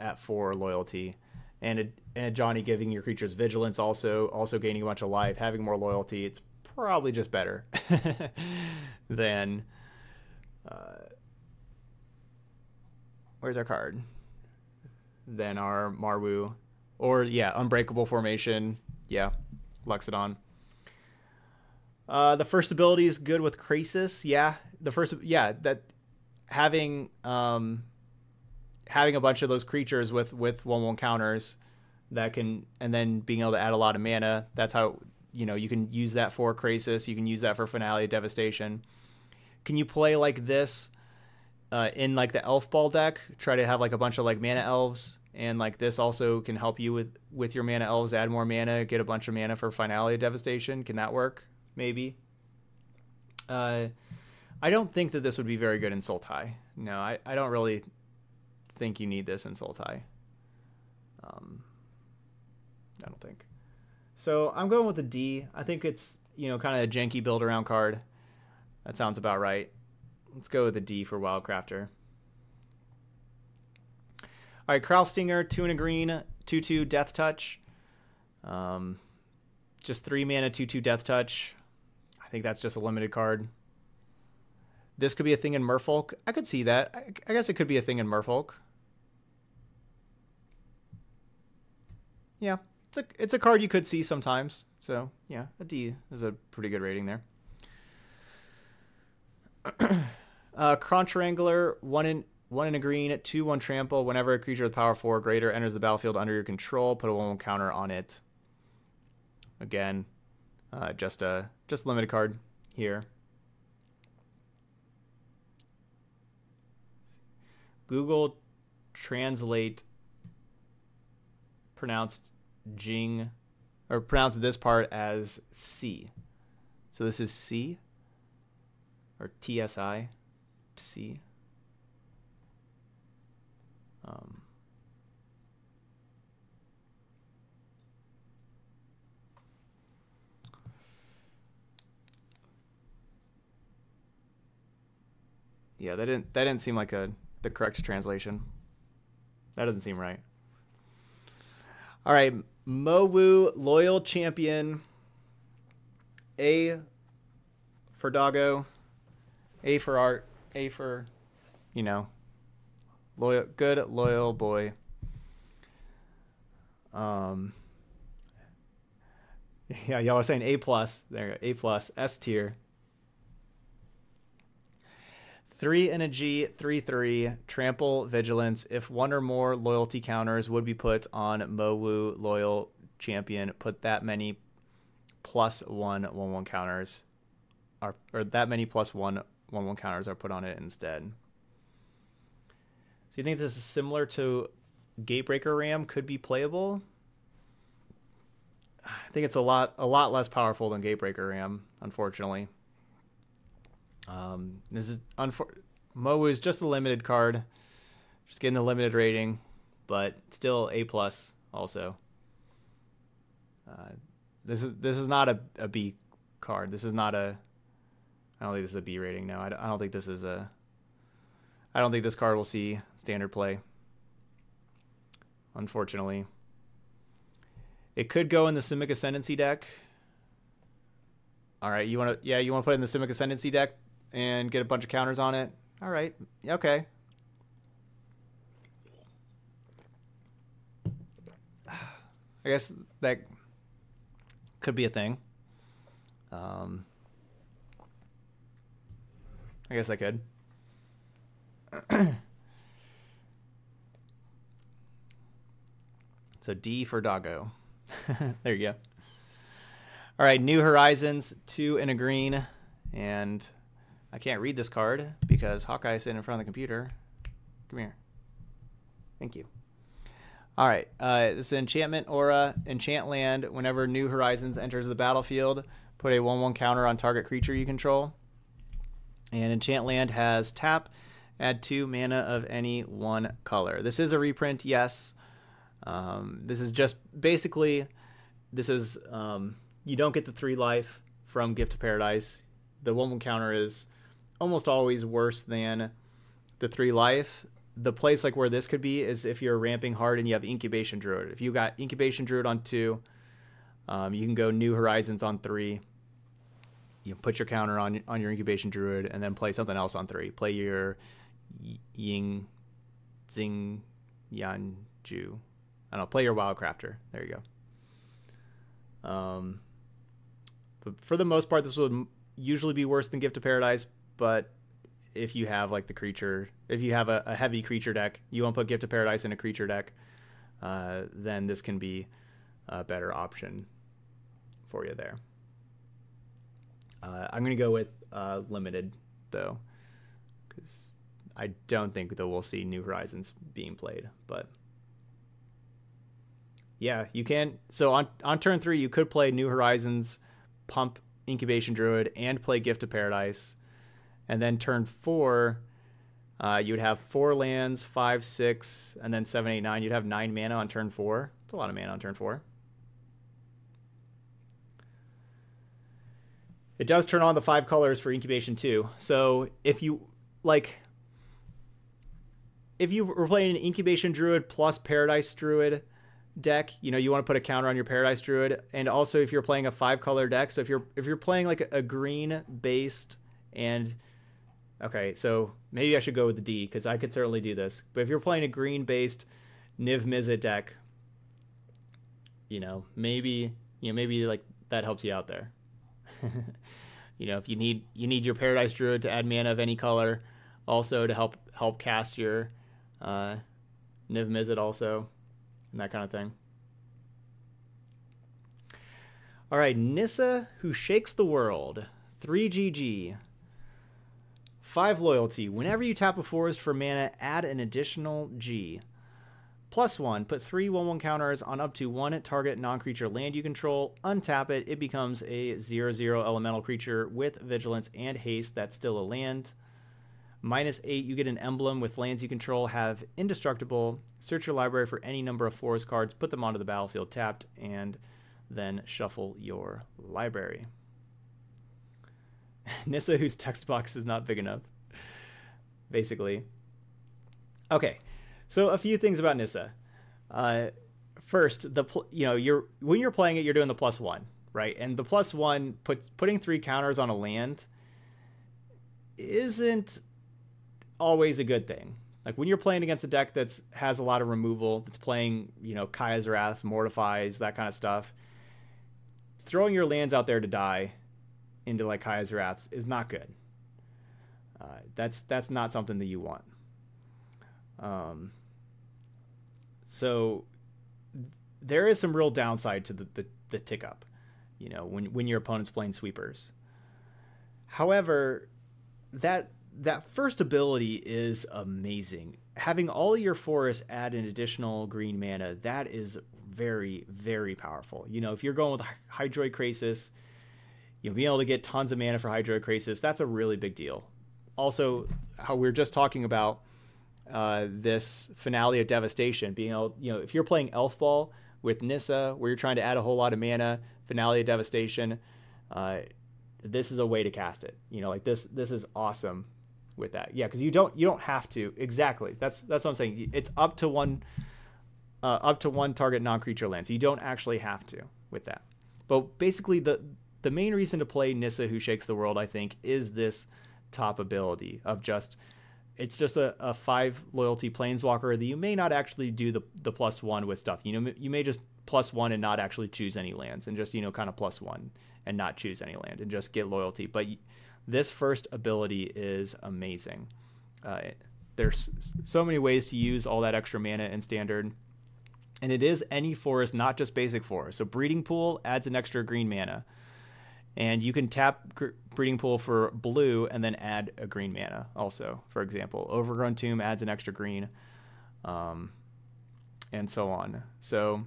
at four loyalty, and a, and Ajani giving your creatures vigilance, also also gaining a bunch of life, having more loyalty. It's probably just better *laughs* than. Uh, where's our card? Than our Marwu, or yeah, Unbreakable Formation. Yeah, Loxodon. Uh, the first ability is good with Krasis. Yeah, the first yeah that having um having a bunch of those creatures with with one one counters that can and then being able to add a lot of mana. That's how you know you can use that for Krasis. You can use that for Finale Devastation. Can you play like this uh, in like the Elf Ball deck? Try to have like a bunch of like mana elves, and like this also can help you with with your mana elves. Add more mana, get a bunch of mana for Finale Devastation. Can that work? Maybe. Uh, I don't think that this would be very good in Sultai. No, I, I don't really think you need this in Sultai. Um, I don't think. So I'm going with a D. I think it's you know kind of a janky build around card. That sounds about right. Let's go with a D for Wildcrafter. All right, Kraul Stinger, two and a green, two two Death Touch. Um, just three mana, two two Death Touch. I think that's just a limited card. This could be a thing in Merfolk. I could see that. I, I guess it could be a thing in Merfolk. Yeah, it's a it's a card you could see sometimes. So yeah, a D is a pretty good rating there. *clears throat* uh, Kronch Wrangler, one in one in a green, two one trample. Whenever a creature with power four or greater enters the battlefield under your control, put a one one counter on it. Again, uh, just a just limited card here. Google Translate pronounced Jing or pronounce this part as C. So this is C or TSI C. Um, yeah, that didn't that didn't seem like a the correct translation. That doesn't seem right. All right, Mowu loyal champion. A for doggo. A for art. A for, you know, loyal, good loyal boy. Um. *laughs* Yeah, y'all are saying A plus. There, A plus, S tier. Three and a G, three three, trample vigilance. If one or more loyalty counters would be put on Mowu loyal champion, put that many plus one one one counters are or that many plus one one one counters are put on it instead. So you think this is similar to Gatebreaker Ram could be playable? I think it's a lot a lot less powerful than Gatebreaker Ram, unfortunately. Um, this is unfor- Mo is just a limited card, just getting the limited rating, but still A plus also. Uh, this is this is not a, a B card. This is not a. I don't think this is a B rating. No, I don't, I don't think this is a. I don't think this card will see standard play. Unfortunately. It could go in the Simic Ascendancy deck. All right, you want to yeah, you want to put it in the Simic Ascendancy deck and get a bunch of counters on it. All right. Okay. I guess that could be a thing. Um, I guess I could. *clears throat* so D for doggo. *laughs* there you go. All right, New Horizons, two in a green, and I can't read this card because Hawkeye's sitting in front of the computer. Come here. Thank you. All right, uh, this is Enchantment Aura, Enchant Land. Whenever New Horizons enters the battlefield, put a 1 1 counter on target creature you control. And Enchant Land has tap, add two mana of any one color. This is a reprint, yes. Um, this is just basically, this is, um, you don't get the three life from Gift of Paradise. The 1 1 counter is almost always worse than the three life. The place like where this could be is if you're ramping hard and you have incubation druid. If you got incubation druid on two, um, you can go new horizons on three. You put your counter on on your incubation druid and then play something else on three. Play your Ying Zing Yanju. I don't. Play your wildcrafter. There you go. Um, but for the most part, this would usually be worse than Gift of Paradise, but if you have like the creature, if you have a, a heavy creature deck, you want to put Gift of Paradise in a creature deck, uh, then this can be a better option for you there. Uh, I'm going to go with uh, limited though, because I don't think that we'll see New Horizons being played. But yeah, you can. So on on turn three, you could play New Horizons, pump Incubation Druid, and play Gift of Paradise and then turn four, uh, you'd have four lands, five, six, and then seven, eight, nine. You'd have nine mana on turn four. It's a lot of mana on turn four. It does turn on the five colors for incubation too. So if you like, if you were playing an incubation druid plus paradise druid deck, you know you want to put a counter on your paradise druid, and also if you're playing a five color deck. So if you're if you're playing like a, a green based and Okay, so maybe I should go with the D because I could certainly do this. But if you're playing a green-based Niv Mizzet deck, you know, maybe you know maybe like that helps you out there. *laughs* you know, if you need you need your Paradise Druid to add mana of any color, also to help help cast your uh, Niv Mizzet also, and that kind of thing. All right, Nissa, who shakes the world, 3 5 loyalty. Whenever you tap a forest for mana, add an additional G. Plus 1. Put three 1 1 counters on up to one target non creature land you control. Untap it. It becomes a 0 0 elemental creature with vigilance and haste that's still a land. Minus 8. You get an emblem with lands you control have indestructible. Search your library for any number of forest cards, put them onto the battlefield tapped, and then shuffle your library. *laughs* Nissa, whose text box is not big enough. Basically. Okay. So a few things about Nissa. Uh, first, the you know you're when you're playing it, you're doing the plus one, right? And the plus one puts putting three counters on a land isn't always a good thing. Like when you're playing against a deck that's has a lot of removal, that's playing you know Kaya's Wrath, Mortifies, that kind of stuff. Throwing your lands out there to die into like Kaya's Wraths is not good. Uh, that's that's not something that you want. Um, so there is some real downside to the, the, the tick up, you know, when when your opponent's playing sweepers. However, that that first ability is amazing. Having all your forests add an additional green mana, that is very, very powerful. You know, if you're going with Hydroid Krasis, you know, being able to get tons of mana for Hydroid Krasis, that's a really big deal. Also, how we are just talking about uh, this finale of devastation, being able, you know, if you're playing Elf Ball with Nissa, where you're trying to add a whole lot of mana, finale of devastation, uh, this is a way to cast it. You know, like this, this is awesome with that. Yeah, because you don't, you don't have to exactly. That's that's what I'm saying. It's up to one, uh, up to one target non-creature land. So you don't actually have to with that. But basically, the the main reason to play Nissa, who shakes the world, I think, is this top ability of just it's just a, a five loyalty planeswalker that you may not actually do the the plus one with stuff. You know, you may just plus one and not actually choose any lands, and just you know kind of plus one and not choose any land and just get loyalty. But this first ability is amazing. Uh, there's so many ways to use all that extra mana in standard. And it is any forest, not just basic forest. So Breeding Pool adds an extra green mana and you can tap breeding pool for blue and then add a green mana also for example. Overgrown tomb adds an extra green um, and so on. So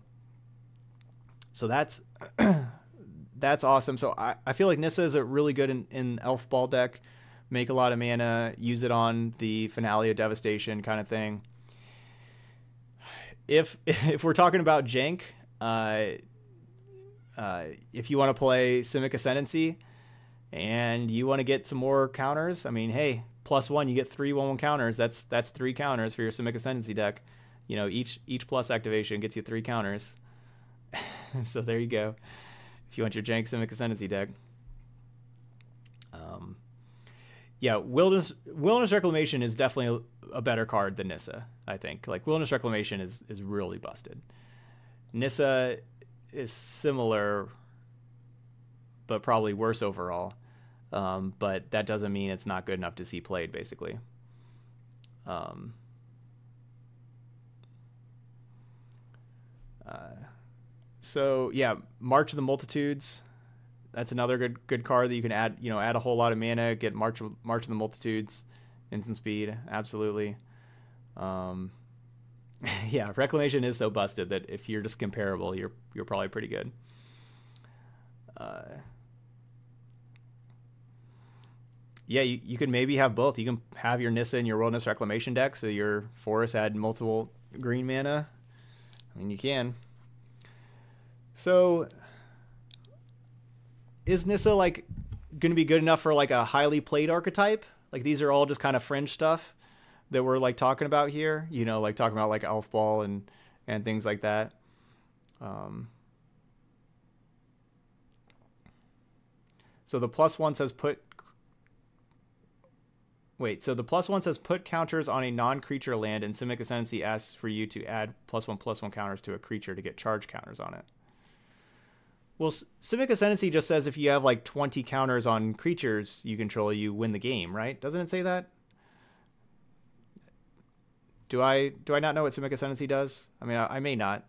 so that's *clears throat* that's awesome. So I, I feel like nissa is a really good in, in elf ball deck. Make a lot of mana use it on the finale of devastation kind of thing. If *laughs* if we're talking about jank uh, uh, if you want to play Simic Ascendancy and you want to get some more counters, I mean, hey, plus one, you get three one one counters. That's that's three counters for your Simic Ascendancy deck. You know, each each plus activation gets you three counters. *laughs* so there you go. If you want your jank Simic Ascendancy deck. Um, yeah, Wilderness Wilderness Reclamation is definitely a, better card than Nissa. I think like Wilderness Reclamation is is really busted. Nissa is similar, but probably worse overall. Um, but that doesn't mean it's not good enough to see played, basically. Um, uh, so yeah, March of the Multitudes. That's another good good card that you can add. You know, add a whole lot of mana, get March of, March of the Multitudes, instant speed, absolutely. Um, *laughs* yeah, reclamation is so busted that if you're just comparable, you're you're probably pretty good. Uh, yeah, you, you can maybe have both. You can have your Nissa and your Wilderness Reclamation deck, so your Forest add multiple green mana. I mean, you can. So, is Nissa like going to be good enough for like a highly played archetype? Like these are all just kind of fringe stuff that we're like talking about here. You know, like talking about like Elf Ball and and things like that. Um, so the plus one says put. Wait, so the plus one says put counters on a non-creature land, and Simic Ascendancy asks for you to add plus one plus one counters to a creature to get charge counters on it. Well, Simic Ascendancy just says if you have like 20 counters on creatures you control, you win the game, right? Doesn't it say that? Do I do I not know what Simic Ascendancy does? I mean, I, I may not.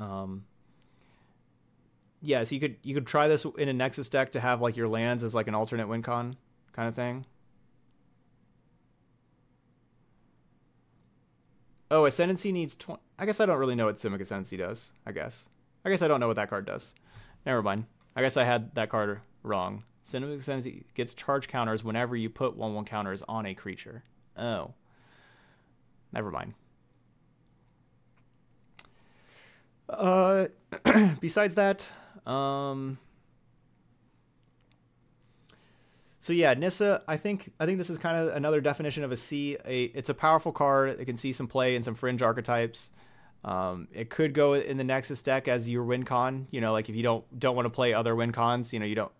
Um, yeah, so you could you could try this in a Nexus deck to have like your lands as like an alternate win con kind of thing. Oh, Ascendancy needs 20. I guess I don't really know what Simic Ascendancy does. I guess. I guess I don't know what that card does. Never mind. I guess I had that card wrong. Ascendancy gets charge counters whenever you put 1 1 counters on a creature. Oh. Never mind. Uh, *clears throat* besides that, um, So yeah, Nissa, I think I think this is kind of another definition of a C. A, it's a powerful card. It can see some play in some fringe archetypes. Um, it could go in the Nexus deck as your win con. You know, like if you don't don't want to play other win cons, you know, you don't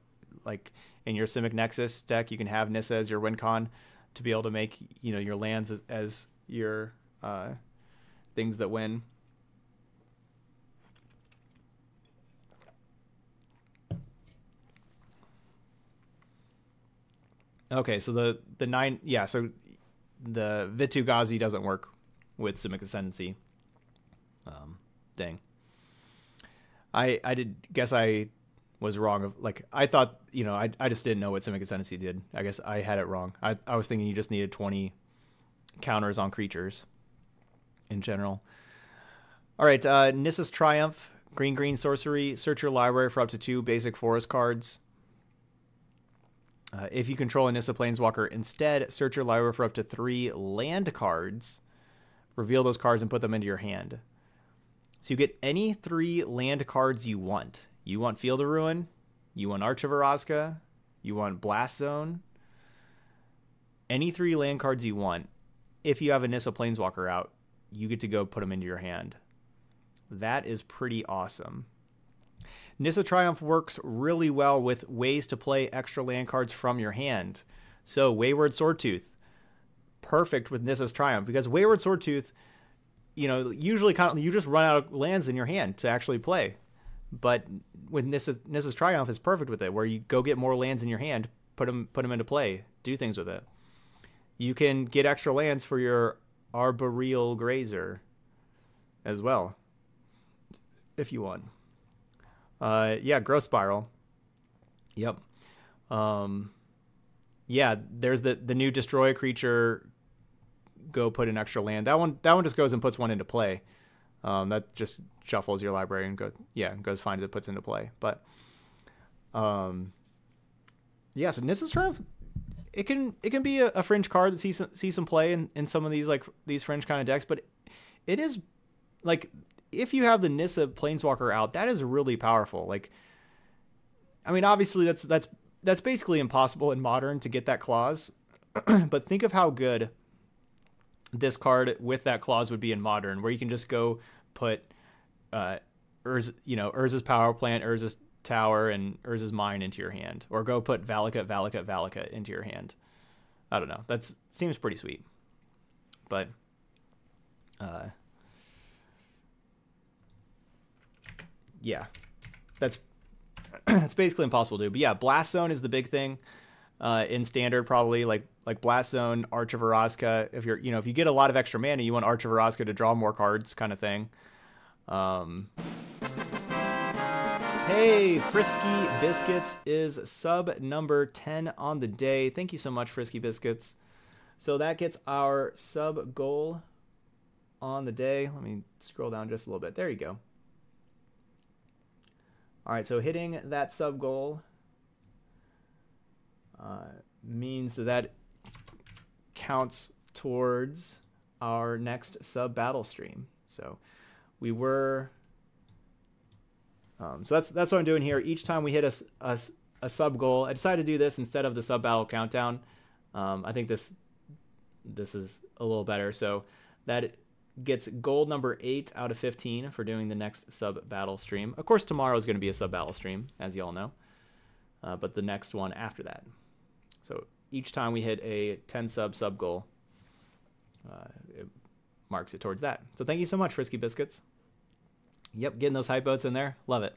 like in your Simic Nexus deck, you can have Nissa as your win con to be able to make you know your lands as, as your uh, things that win. Okay, so the the nine, yeah, so the Vitu-Ghazi doesn't work with Simic Ascendancy. Um, dang. I I did guess I was wrong. Of like I thought, you know, I I just didn't know what Simic Ascendancy did. I guess I had it wrong. I I was thinking you just needed twenty counters on creatures in general. All right, uh, Nissa's Triumph, green green sorcery. Search your library for up to two basic forest cards. Uh, if you control a Nissa Planeswalker, instead search your library for up to three land cards. Reveal those cards and put them into your hand. So you get any three land cards you want. You want Field of Ruin, you want Arch of Orazca, you want Blast Zone. Any three land cards you want. If you have a Nissa Planeswalker out, you get to go put them into your hand. That is pretty awesome. Nissa Triumph works really well with ways to play extra land cards from your hand. So Wayward Swordtooth, perfect with Nissa's Triumph because Wayward Swordtooth, you know, usually kind of, you just run out of lands in your hand to actually play. But with Nissa's, Nissa's Triumph is perfect with it, where you go get more lands in your hand, put them put them into play, do things with it. You can get extra lands for your Arboreal Grazer as well, if you want. Uh, yeah, growth spiral. Yep. Um, yeah, there's the the new destroy creature. Go put an extra land. That one that one just goes and puts one into play. Um, that just shuffles your library and goes yeah goes finds it puts into play. But um, yeah, so Nissa's Triumph it can it can be a, a, fringe card that sees some, sees some play in, in some of these like these fringe kind of decks, but it is like if you have the Nissa Planeswalker out, that is really powerful. Like, I mean, obviously that's that's that's basically impossible in modern to get that clause, *clears throat* but think of how good this card with that clause would be in modern, where you can just go put uh, Urz, you know, Urza's power plant, Urza's tower, and Urza's mine into your hand, or go put Valakut, Valakut, Valakut into your hand. I don't know. That seems pretty sweet, but uh, yeah, that's *clears throat* that's basically impossible to do. But yeah, Blast Zone is the big thing uh, in standard, probably like like Blast Zone, Arch of If you're you know if you get a lot of extra mana, you want Arch of to draw more cards, kind of thing. Um, hey, Frisky Biscuits is sub number 10 on the day. Thank you so much, Frisky Biscuits. So that gets our sub goal on the day. Let me scroll down just a little bit. There you go. All right, so hitting that sub goal uh, means that that counts towards our next sub battle stream. So we were. Um, so that's that's what I'm doing here. Each time we hit a, a, a, sub goal, I decided to do this instead of the sub battle countdown. Um, I think this this is a little better. So that gets gold number 8 out of 15 for doing the next sub battle stream. Of course, tomorrow is going to be a sub battle stream, as you all know, uh, but the next one after that. So each time we hit a 10 sub sub goal, uh, it marks it towards that. So thank you so much, Frisky Biscuits. Yep, getting those hype votes in there. Love it.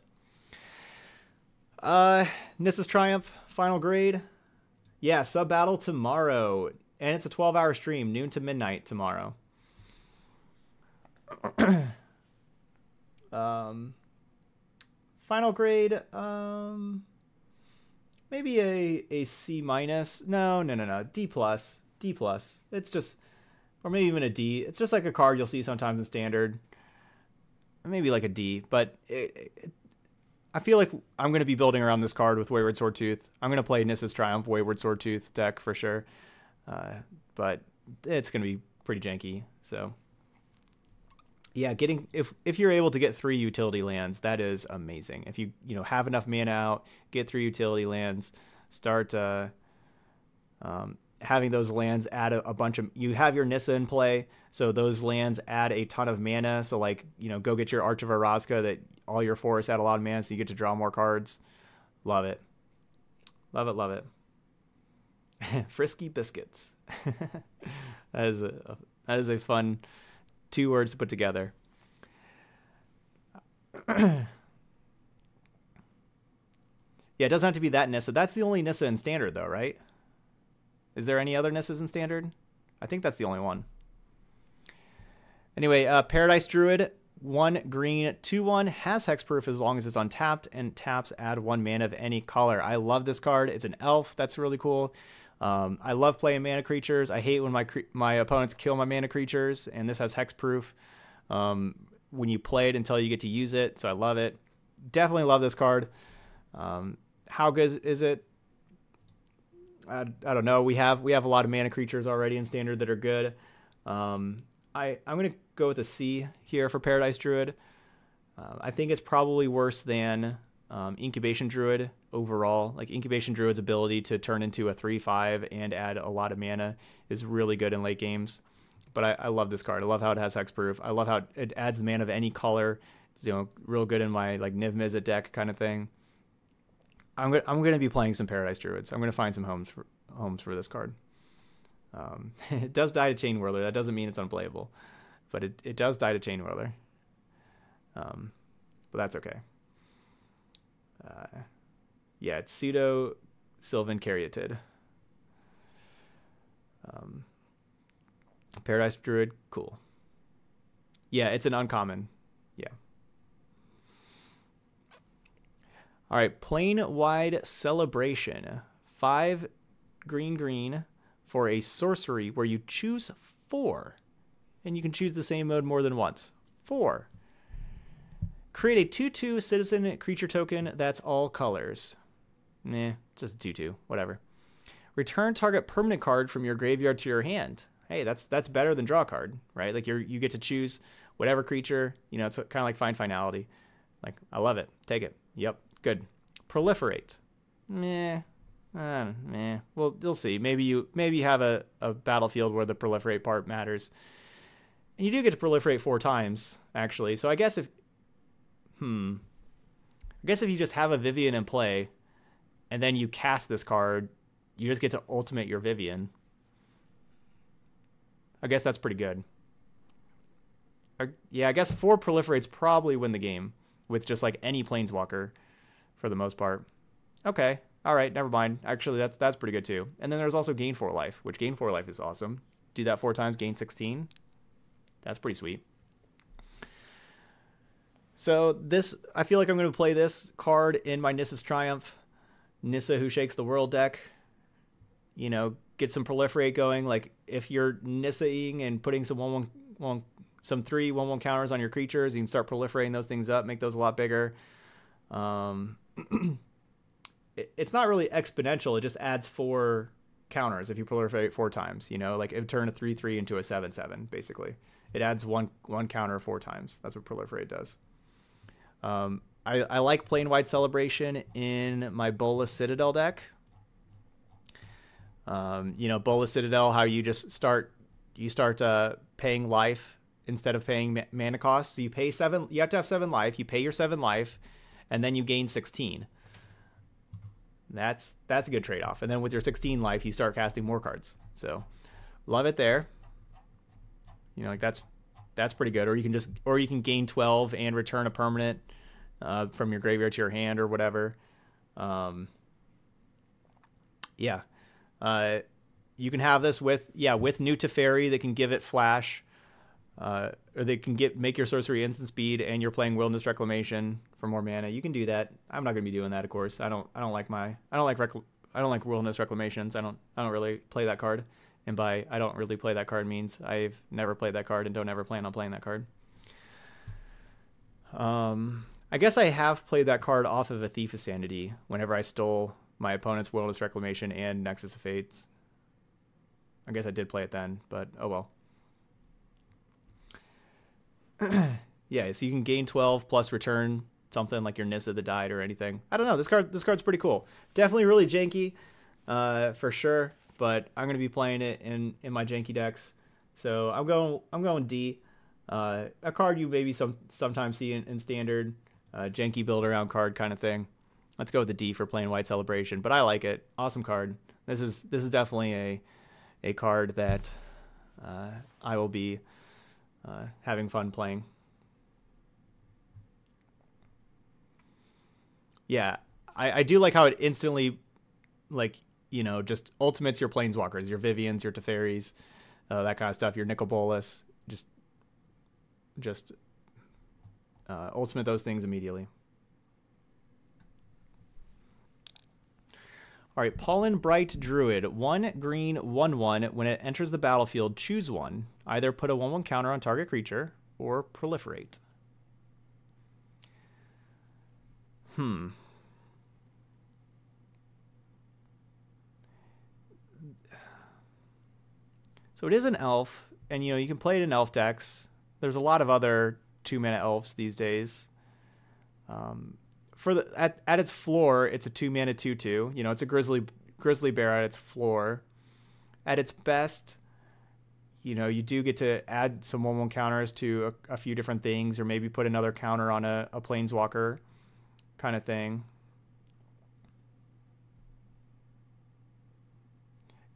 Uh, Nissa's Triumph, final grade. Yeah, sub battle tomorrow. And it's a 12 hour stream, noon to midnight tomorrow. *clears throat* um, final grade, um, maybe a a C minus. No, no, no, no. D plus. D plus. It's just, or maybe even a D. It's just like a card you'll see sometimes in standard. Maybe like a D, but it, it, I feel like I'm going to be building around this card with Wayward Swordtooth. I'm going to play Nissa's Triumph Wayward Swordtooth deck for sure, uh, but it's going to be pretty janky. So yeah, getting if if you're able to get three utility lands, that is amazing. If you you know have enough mana out, get three utility lands, start uh, Um, having those lands add a, a, bunch of you have your Nissa in play, so those lands add a ton of mana. So like you know, go get your Arch of Orazca that all your forests add a lot of mana, so you get to draw more cards. Love it, love it, love it. *laughs* Frisky biscuits. *laughs* that is a, a that is a fun two words to put together. *clears throat* yeah, it doesn't have to be that Nissa. That's the only Nissa in standard though, right? Is there any other Nissas in Standard? I think that's the only one. Anyway, uh, Paradise Druid, one green, two one has hexproof as long as it's untapped, and taps add one mana of any color. I love this card. It's an elf. That's really cool. Um, I love playing mana creatures. I hate when my my opponents kill my mana creatures, and this has hexproof. Um, when you play it until you get to use it, so I love it. Definitely love this card. Um, how good is it? I, I don't know. We have we have a lot of mana creatures already in standard that are good. Um, I I'm gonna go with a C here for Paradise Druid. Uh, I think it's probably worse than um, Incubation Druid overall. Like Incubation Druid's ability to turn into a three five and add a lot of mana is really good in late games. But I, I love this card. I love how it has hexproof. I love how it adds mana of any color. It's, you know, real good in my like Niv Mizzet deck kind of thing. I'm gonna I'm gonna be playing some Paradise Druids. I'm gonna find some homes for homes for this card. Um, *laughs* it does die to Chainwhirler. That doesn't mean it's unplayable, but it, it does die to Chainwhirler. Um, but that's okay. Uh, yeah, it's pseudo Sylvan Caryatid. Um, Paradise Druid, cool. Yeah, it's an uncommon. Yeah. All right, Plane-Wide Celebration. Five green green for a sorcery where you choose four. And you can choose the same mode more than once. Four. Create a 2 2 citizen creature token that's all colors. Nah, just 2 2, whatever. Return target permanent card from your graveyard to your hand. Hey, that's that's better than draw card, right? Like you you get to choose whatever creature, you know, it's kind of like find finality. Like, I love it. Take it. Yep. Good. Proliferate. Meh. Uh, meh. Well, you'll see. Maybe you maybe you have a, a battlefield where the proliferate part matters. And you do get to proliferate four times, actually. So I guess if hmm. I guess if you just have a Vivien in play and then you cast this card, you just get to ultimate your Vivien. I guess that's pretty good. Yeah, I guess four proliferates probably win the game with just like any planeswalker for the most part. Okay. All right, never mind. Actually, that's that's pretty good too. And then there's also gain four life, which gain four life is awesome. Do that four times, gain 16. That's pretty sweet. So this, I feel like I'm going to play this card in my Nissa's Triumph, Nissa Who Shakes the World deck. You know, get some proliferate going. Like if you're Nissaing and putting some one one one some three one one counters on your creatures, you can start proliferating those things up, make those a lot bigger. Um, *clears throat* it, it's not really exponential. It just adds four counters if you proliferate four times. You know, like it turn a three three into a seven seven. Basically, it adds one one counter four times. That's what proliferate does. Um, I, I like Plane-Wide Celebration in my Bolas Citadel deck. Um, you know, Bolas Citadel, how you just start you start uh, paying life instead of paying mana cost. So you pay seven. You have to have seven life. You pay your seven life, and then you gain sixteen. That's that's a good trade off. And then with your 16 life, you start casting more cards. So love it there. You know, like that's that's pretty good. Or you can just or you can gain 12 and return a permanent uh, from your graveyard to your hand or whatever. Um, yeah, uh, you can have this with yeah with new Teferi. They can give it flash uh, or they can get make your sorcery instant speed and you're playing wilderness reclamation for more mana you can do that i'm not going to be doing that of course i don't i don't like my i don't like rec- i don't like wilderness reclamations i don't i don't really play that card and by i don't really play that card means i've never played that card and don't ever plan on playing that card um i guess i have played that card off of a thief of sanity whenever i stole my opponent's wilderness reclamation and nexus of fates i guess i did play it then but oh well *clears throat* yeah, so you can gain 12 plus return something like your Nissa that died or anything. I don't know. This card this card's pretty cool. Definitely really janky, uh, for sure. But I'm gonna be playing it in in my janky decks. So I'm going I'm going D. Uh, a card you maybe some sometimes see in, in standard, uh, janky build around card kind of thing. Let's go with the D for Plane-Wide Celebration, but I like it. Awesome card. This is this is definitely a a card that uh, I will be uh, having fun playing. Yeah, I, I do like how it instantly, like you know, just ultimates your planeswalkers, your Viviens, your Teferis, uh, that kind of stuff. Your Nicol Bolas, just just uh, ultimate those things immediately. All right, Pollen Bright Druid. One green, one one. When it enters the battlefield, choose one. Either put a one one counter on target creature or proliferate. Hmm. So it is an elf, and you know you can play it in elf decks. There's a lot of other two mana elves these days. Um, for the at, at its floor, it's a two mana two two. You know, it's a grizzly grizzly bear at its floor. At its best, you know, you do get to add some one one counters to a, a few different things, or maybe put another counter on a, a planeswalker, kind of thing.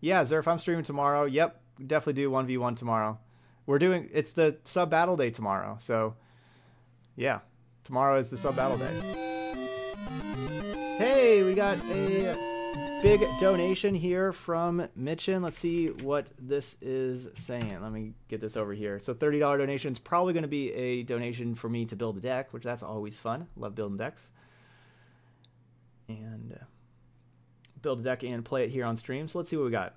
Yeah, Zerf, I'm streaming tomorrow. Yep, definitely do 1v1 tomorrow. We're doing it's the sub battle day tomorrow. So yeah, tomorrow is the sub battle day. Hey, we got a big donation here from Mitchin. Let's see what this is saying. Let me get this over here. So $30 donation is probably going to be a donation for me to build a deck, which that's always fun. Love building decks. And uh, build a deck and play it here on stream. So let's see what we got.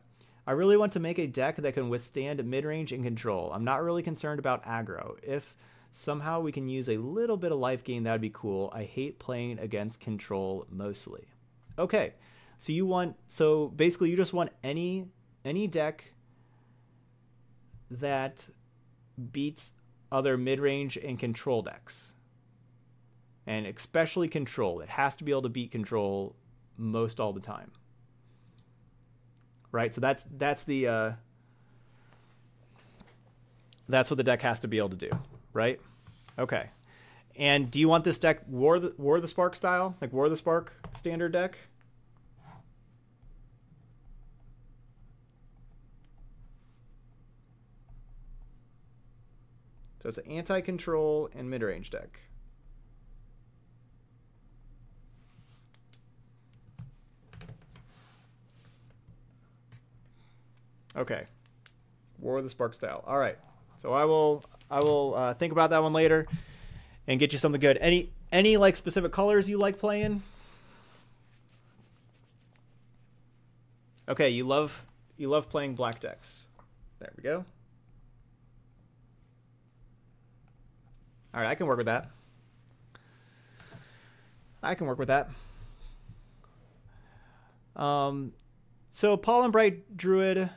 I really want to make a deck that can withstand mid-range and control. I'm not really concerned about aggro. If somehow we can use a little bit of life gain, that'd be cool. I hate playing against control mostly. Okay, so you want so basically you just want any any deck that beats other mid-range and control decks. And especially control. It has to be able to beat control most all the time right? So that's that's the uh, that's what the deck has to be able to do, right? Okay. And do you want this deck War the War the Spark style, like War the Spark standard deck? So it's an anti-control and mid-range deck. Okay. War of the Spark style. All right. So I will I will uh, think about that one later and get you something good. Any any like specific colors you like playing? Okay, you love you love playing black decks. There we go. All right, I can work with that. I can work with that. Um, so Pollenbright Druid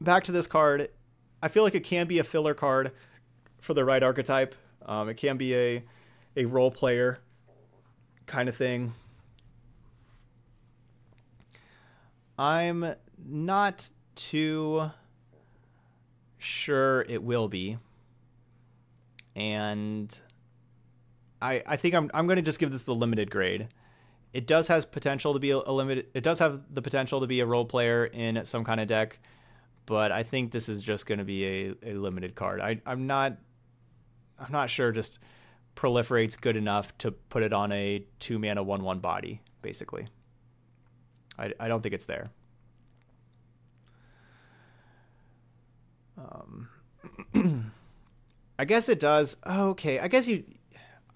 back to this card, I feel like it can be a filler card for the right archetype. Um, it can be a a role player kind of thing. I'm not too sure it will be. And I I think I'm I'm going to just give this the limited grade. It does has potential to be a, a limited it does have the potential to be a role player in some kind of deck but I think this is just going to be a, a limited card. I, I'm not I'm not sure just proliferates good enough to put it on a two mana one one body, basically. I, I don't think it's there. Um, *clears throat* I guess it does. Okay, I guess you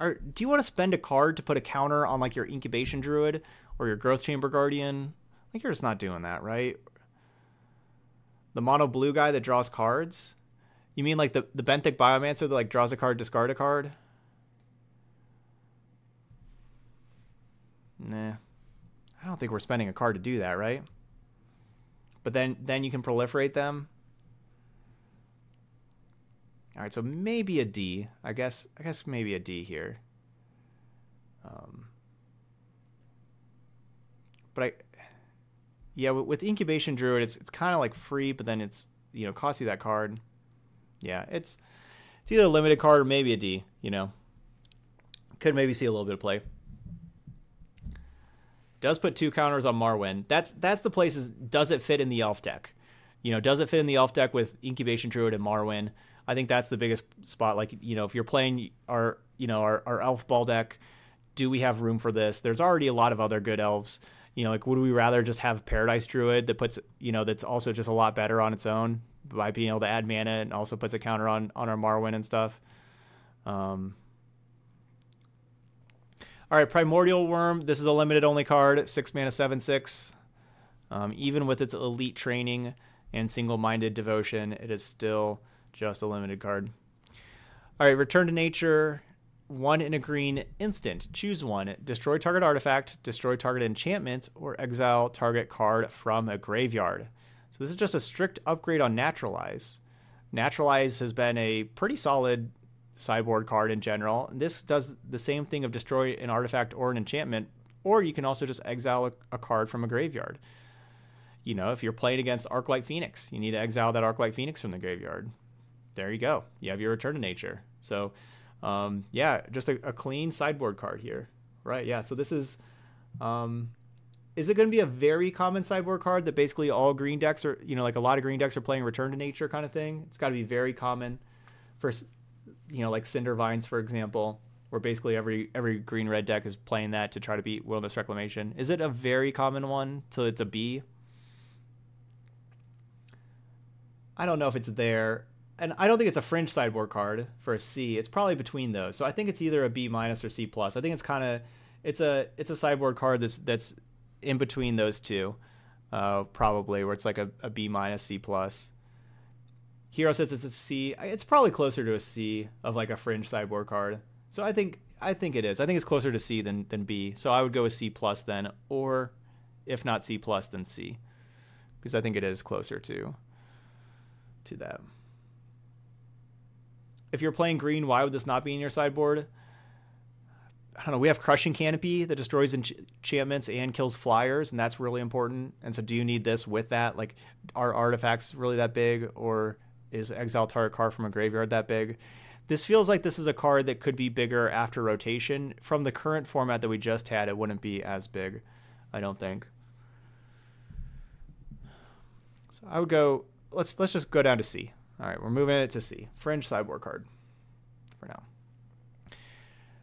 are. Do you want to spend a card to put a counter on like your incubation druid or your growth chamber guardian? I think you're just not doing that, right? The mono blue guy that draws cards? You mean like the, the Benthic Biomancer that like draws a card, discard a card? Nah. I don't think we're spending a card to do that, right? But then then you can proliferate them. All right, so maybe a D. I guess I guess maybe a D here. Um, but I yeah, with incubation druid, it's it's kind of like free, but then it's you know costs you that card. Yeah, it's it's either a limited card or maybe a D. You know, could maybe see a little bit of play. Does put two counters on Marwyn. That's that's the places. Does it fit in the elf deck? You know, does it fit in the elf deck with incubation druid and Marwyn? I think that's the biggest spot. Like you know, if you're playing our you know our, our elf ball deck, do we have room for this? There's already a lot of other good elves you know, like would we rather just have Paradise Druid that puts, you know, that's also just a lot better on its own by being able to add mana and also puts a counter on on our Marwyn and stuff. Um, all right, Primordial Wurm. This is a limited only card, six mana, seven six. Um, even with its elite training and single-minded devotion, it is still just a limited card. All right, Return to Nature one in a green instant. Choose one. Destroy target artifact, destroy target enchantment, or exile target card from a graveyard. So this is just a strict upgrade on Naturalize. Naturalize has been a pretty solid sideboard card in general. This does the same thing of destroy an artifact or an enchantment, or you can also just exile a, card from a graveyard. You know, if you're playing against Arclight Phoenix, you need to exile that Arclight Phoenix from the graveyard. There you go. You have your Return to Nature. So um, yeah, just a, a, clean sideboard card here. Right, yeah. So this is, um, is it going to be a very common sideboard card that basically all green decks are, you know, like a lot of green decks are playing Return to Nature kind of thing? It's got to be very common for, you know, like Cindervines, for example, where basically every every green red deck is playing that to try to beat Wilderness Reclamation. Is it a very common one till it's a B? I don't know if it's there and I don't think it's a fringe sideboard card for a C. It's probably between those. So I think it's either a B minus or C plus. I think it's kind of it's a it's a sideboard card that's that's in between those two, uh, probably where it's like a, a B minus C plus. Hero says it's a C. It's probably closer to a C of like a fringe sideboard card. So I think I think it is. I think it's closer to C than than B. So I would go with C plus then, or if not C plus, then C, because I think it is closer to to that if you're playing green, why would this not be in your sideboard? I don't know. We have Crushing Canopy that destroys enchantments and kills flyers, and that's really important. And so, do you need this with that? Like, are artifacts really that big, or is Exile Target card from a graveyard that big? This feels like this is a card that could be bigger after rotation. From the current format that we just had, it wouldn't be as big, I don't think. So I would go. Let's let's just go down to C. All right, we're moving it to C. Fringe sideboard card for now.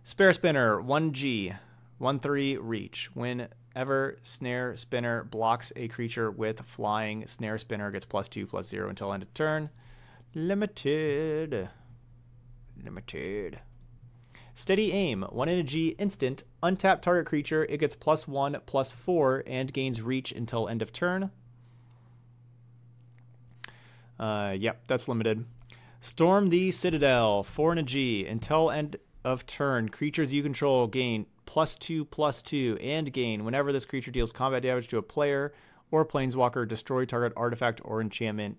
Snare Spinner, 1G, 1-3 reach. Whenever Snare Spinner blocks a creature with flying, Snare Spinner gets plus 2, plus 0 until end of turn. Limited. Limited. Steady Aim, 1 in a G instant. Untap target creature, it gets plus 1, plus 4, and gains reach until end of turn. Uh, yep, that's limited. Storm the Citadel, 4 and a G. Until end of turn, creatures you control gain plus 2, plus 2, and gain whenever this creature deals combat damage to a player or a planeswalker, destroy target artifact or enchantment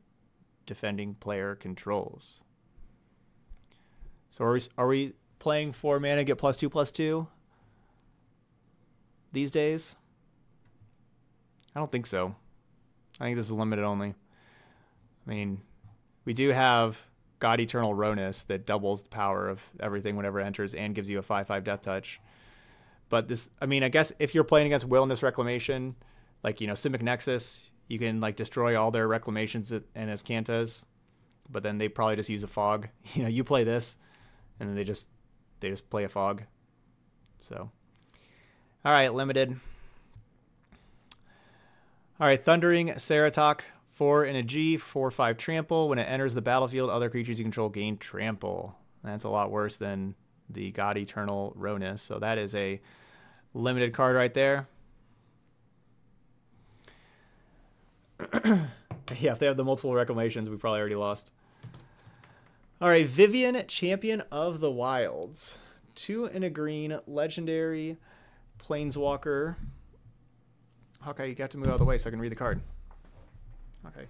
defending player controls. So are we, are we playing 4 mana, get plus 2, plus 2 these days? I don't think so. I think this is limited only. I mean, we do have God Eternal Rhonas that doubles the power of everything whenever it enters and gives you a 5 5 death touch. But this, I mean, I guess if you're playing against Wilderness Reclamation, like, you know, Simic Nexus, you can, like, destroy all their Reclamations and Azcantas, but then they probably just use a fog. *laughs* You know, you play this, and then they just, they just play a fog. So, all right, limited. All right, Thundering Ceratok 4 and a G, 4 5 trample. When it enters the battlefield, other creatures you control gain trample. That's a lot worse than the God Eternal Rhonas. So that is a limited card right there. *clears throat* yeah, if they have the multiple reclamations, we probably already lost. All right, Vivien, Champion of the Wilds. Two and a green, legendary, planeswalker. HawkTie, you got to move out of the way so I can read the card. Okay.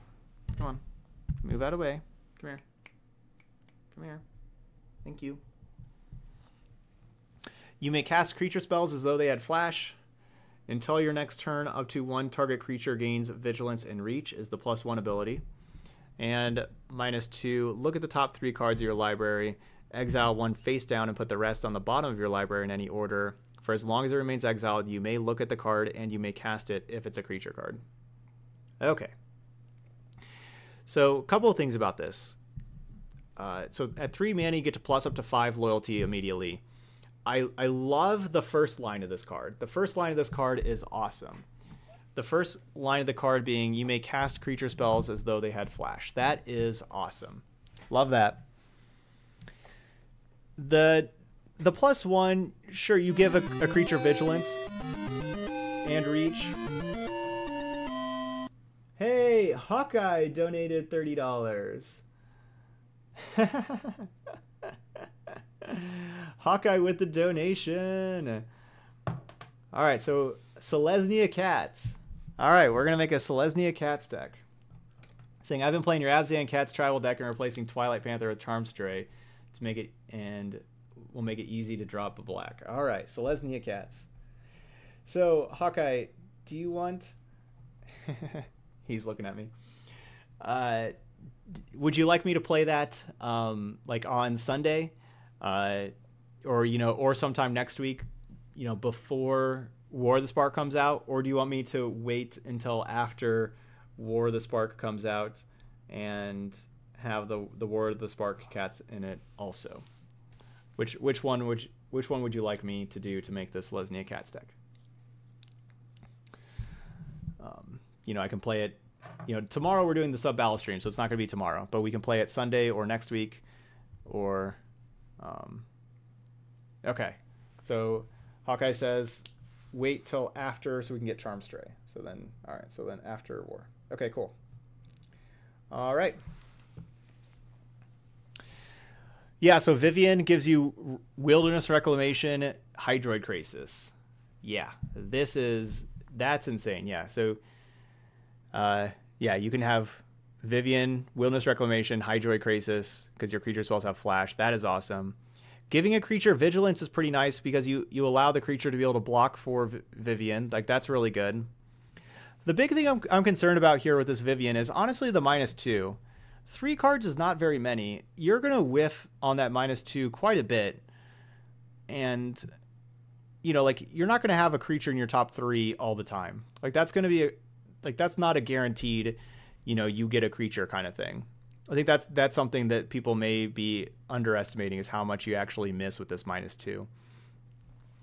Come on. Move out of the way. Come here. Come here. Thank you. You may cast creature spells as though they had flash. Until your next turn, up to one target creature gains vigilance and reach is the plus one ability. And minus two, look at the top three cards of your library, exile one face down and put the rest on the bottom of your library in any order. For as long as it remains exiled, you may look at the card and you may cast it if it's a creature card. Okay. So, a couple of things about this. Uh, so, at three mana, you get to plus up to five loyalty immediately. I, I love the first line of this card. The first line of this card is awesome. The first line of the card being you may cast creature spells as though they had flash. That is awesome. Love that. The the plus one, sure, you give a, a creature vigilance and reach. HawkTie donated thirty dollars. *laughs* HawkTie with the donation. All right, so Selesnya Cats. All right, we're gonna make a Selesnya Cats deck. Saying I've been playing your Abzan Cats tribal deck and replacing Twilight Panther with Charmstray to make it and we'll make it easy to drop a black. All right, Selesnya Cats. So HawkTie, do you want? *laughs* He's looking at me. Uh, would you like me to play that um, like on Sunday, uh, or you know, or sometime next week, you know, before War of the Spark comes out, or do you want me to wait until after War of the Spark comes out and have the the War of the Spark cats in it also? Which which one would you, which one would you like me to do to make this Lesnia Cats deck? Um, you know, I can play it. You know, tomorrow we're doing the sub battle stream, so it's not going to be tomorrow, but we can play it Sunday or next week, or, um, okay. So HawkTie says, wait till after so we can get Charmstray. So then, all right. So then after war. Okay, cool. All right. Yeah, so Vivien gives you Wilderness Reclamation, Hydroid Krasis. Yeah, this is that's insane. Yeah, so uh, yeah, you can have Vivien, Wilderness Reclamation, Hydroid Krasis because your creature spells have flash. That is awesome. Giving a creature vigilance is pretty nice because you you allow the creature to be able to block for v- Vivien. Like that's really good. The big thing I'm, I'm concerned about here with this Vivien is honestly the minus two three cards is not very many. You're going to whiff on that minus two quite a bit. And, you know, like you're not going to have a creature in your top three all the time. Like that's going to be a, like, that's not a guaranteed, you know, you get a creature kind of thing. I think that's, that's something that people may be underestimating is how much you actually miss with this minus two.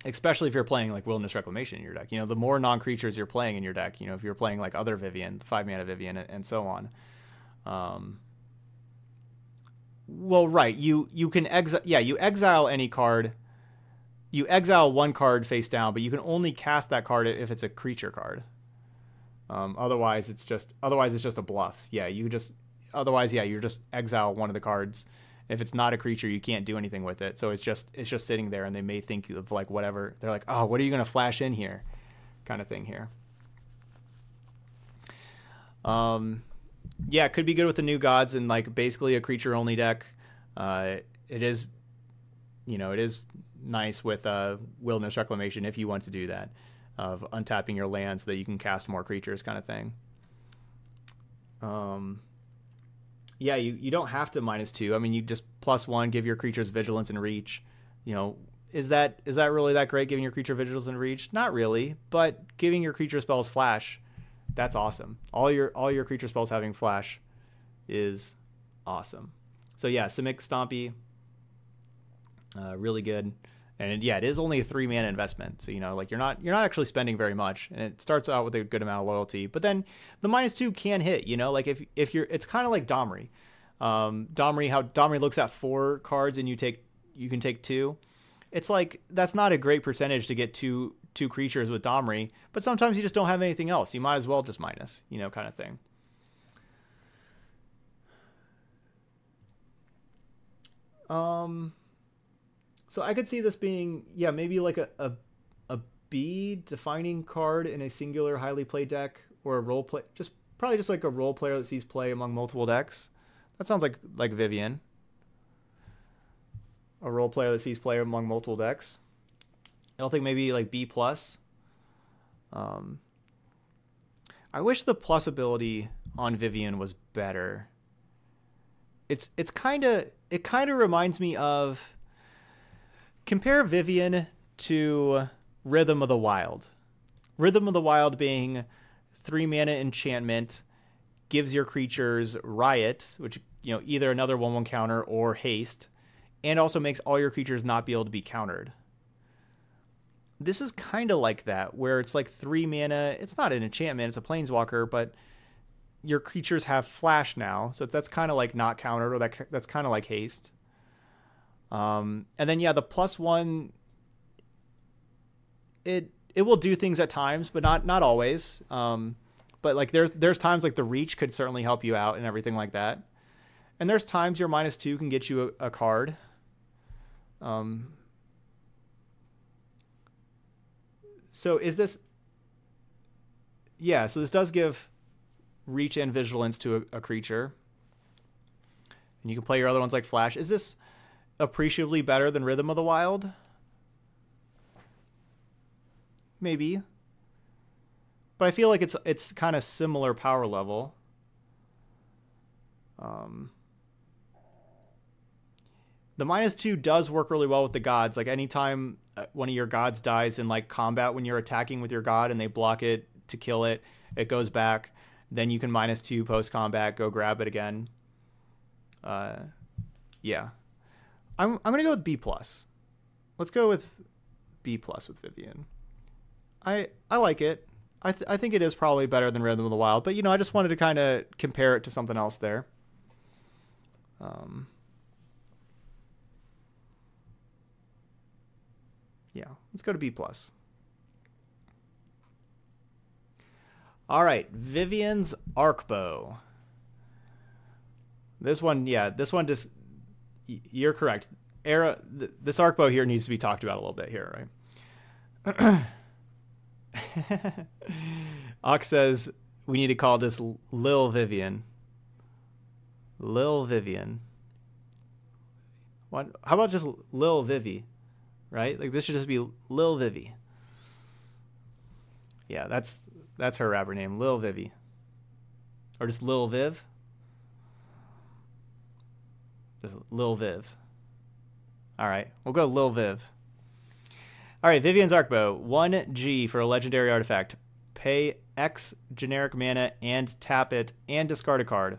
Especially if you're playing like Wilderness Reclamation in your deck. You know, the more non creatures you're playing in your deck, you know, if you're playing like other Vivien, five mana Vivien, and so on. Um, well, right. You you can exile. Yeah, you exile any card. You exile one card face down, but you can only cast that card if it's a creature card. Um, otherwise, it's just otherwise it's just a bluff. Yeah, you just otherwise yeah you're just exile one of the cards. If it's not a creature, you can't do anything with it. So it's just it's just sitting there, and they may think of like whatever. They're like, oh, what are you gonna flash in here, kind of thing here. Um, yeah, it could be good with the new gods and like basically a creature only deck. Uh, it is, you know, it is nice with uh, wilderness reclamation if you want to do that, of untapping your lands so that you can cast more creatures, kind of thing. Um, yeah, you you don't have to minus two. I mean, you just plus one, give your creatures vigilance and reach. You know, is that is that really that great? Giving your creature vigilance and reach? Not really, but giving your creature spells flash that's awesome. All your all your creature spells having flash is awesome. So yeah, Simic Stompy, uh, really good. And yeah, it is only a three man investment, so you know, like you're not you're not actually spending very much, and it starts out with a good amount of loyalty. But then the minus two can hit, you know, like if if you're, it's kind of like Domri, um, Domri, how Domri looks at four cards and you take you can take two. It's like that's not a great percentage to get two two creatures with Domri, but sometimes you just don't have anything else. You might as well just minus, you know, kind of thing. Um, so I could see this being, yeah, maybe like a, a, a B defining card in a singular highly played deck or a role play, just probably just like a role player that sees play among multiple decks. That sounds like like Vivien. A role player that sees play among multiple decks. I don't think maybe like B plus. Um, I wish the plus ability on Vivien was better. It's it's kind of it kind of reminds me of compare Vivien to Rhythm of the Wild. Rhythm of the Wild being three mana enchantment gives your creatures riot, which you know either another one one counter or haste, and also makes all your creatures not be able to be countered. This is kind of like that, where it's like three mana. It's not an enchantment; it's a planeswalker, but your creatures have flash now, so that's kind of like not countered, or that that's kind of like haste. Um, and then yeah, the plus one. It it will do things at times, but not not always. Um, but like there's there's times like the reach could certainly help you out and everything like that. And there's times your minus two can get you a, a card. Um, so is this? Yeah, so this does give reach and vigilance to a, a creature, and you can play your other ones like flash. Is this appreciably better than Rhythm of the Wild? Maybe but I feel like it's it's kind of similar power level. Um, the minus two does work really well with the gods. Like anytime uh, one of your gods dies in like combat when you're attacking with your god and they block it to kill it, it goes back. Then you can minus two post combat, go grab it again. Uh, yeah, I'm I'm gonna go with B plus. Let's go with B plus with Vivien. I I like it. I, th- I think it is probably better than Rhythm of the Wild, but you know, I just wanted to kind of compare it to something else there. Um, yeah, let's go to B plus. All right, Vivien's Arkbow. This one, yeah, this one just you're correct. Era, th- this Arkbow here needs to be talked about a little bit here, right? *clears throat* Ox says we need to call this Lil Vivien. Lil Vivien. What? How about just Lil Vivi? Right? Like this should just be Lil Vivi. Yeah, that's that's her rapper name, Lil Vivi. Or just Lil Viv. Just Lil Viv. All right, we'll go Lil Viv. All right, Vivien's Arkbow, 1G for a legendary artifact. Pay X generic mana and tap it and discard a card.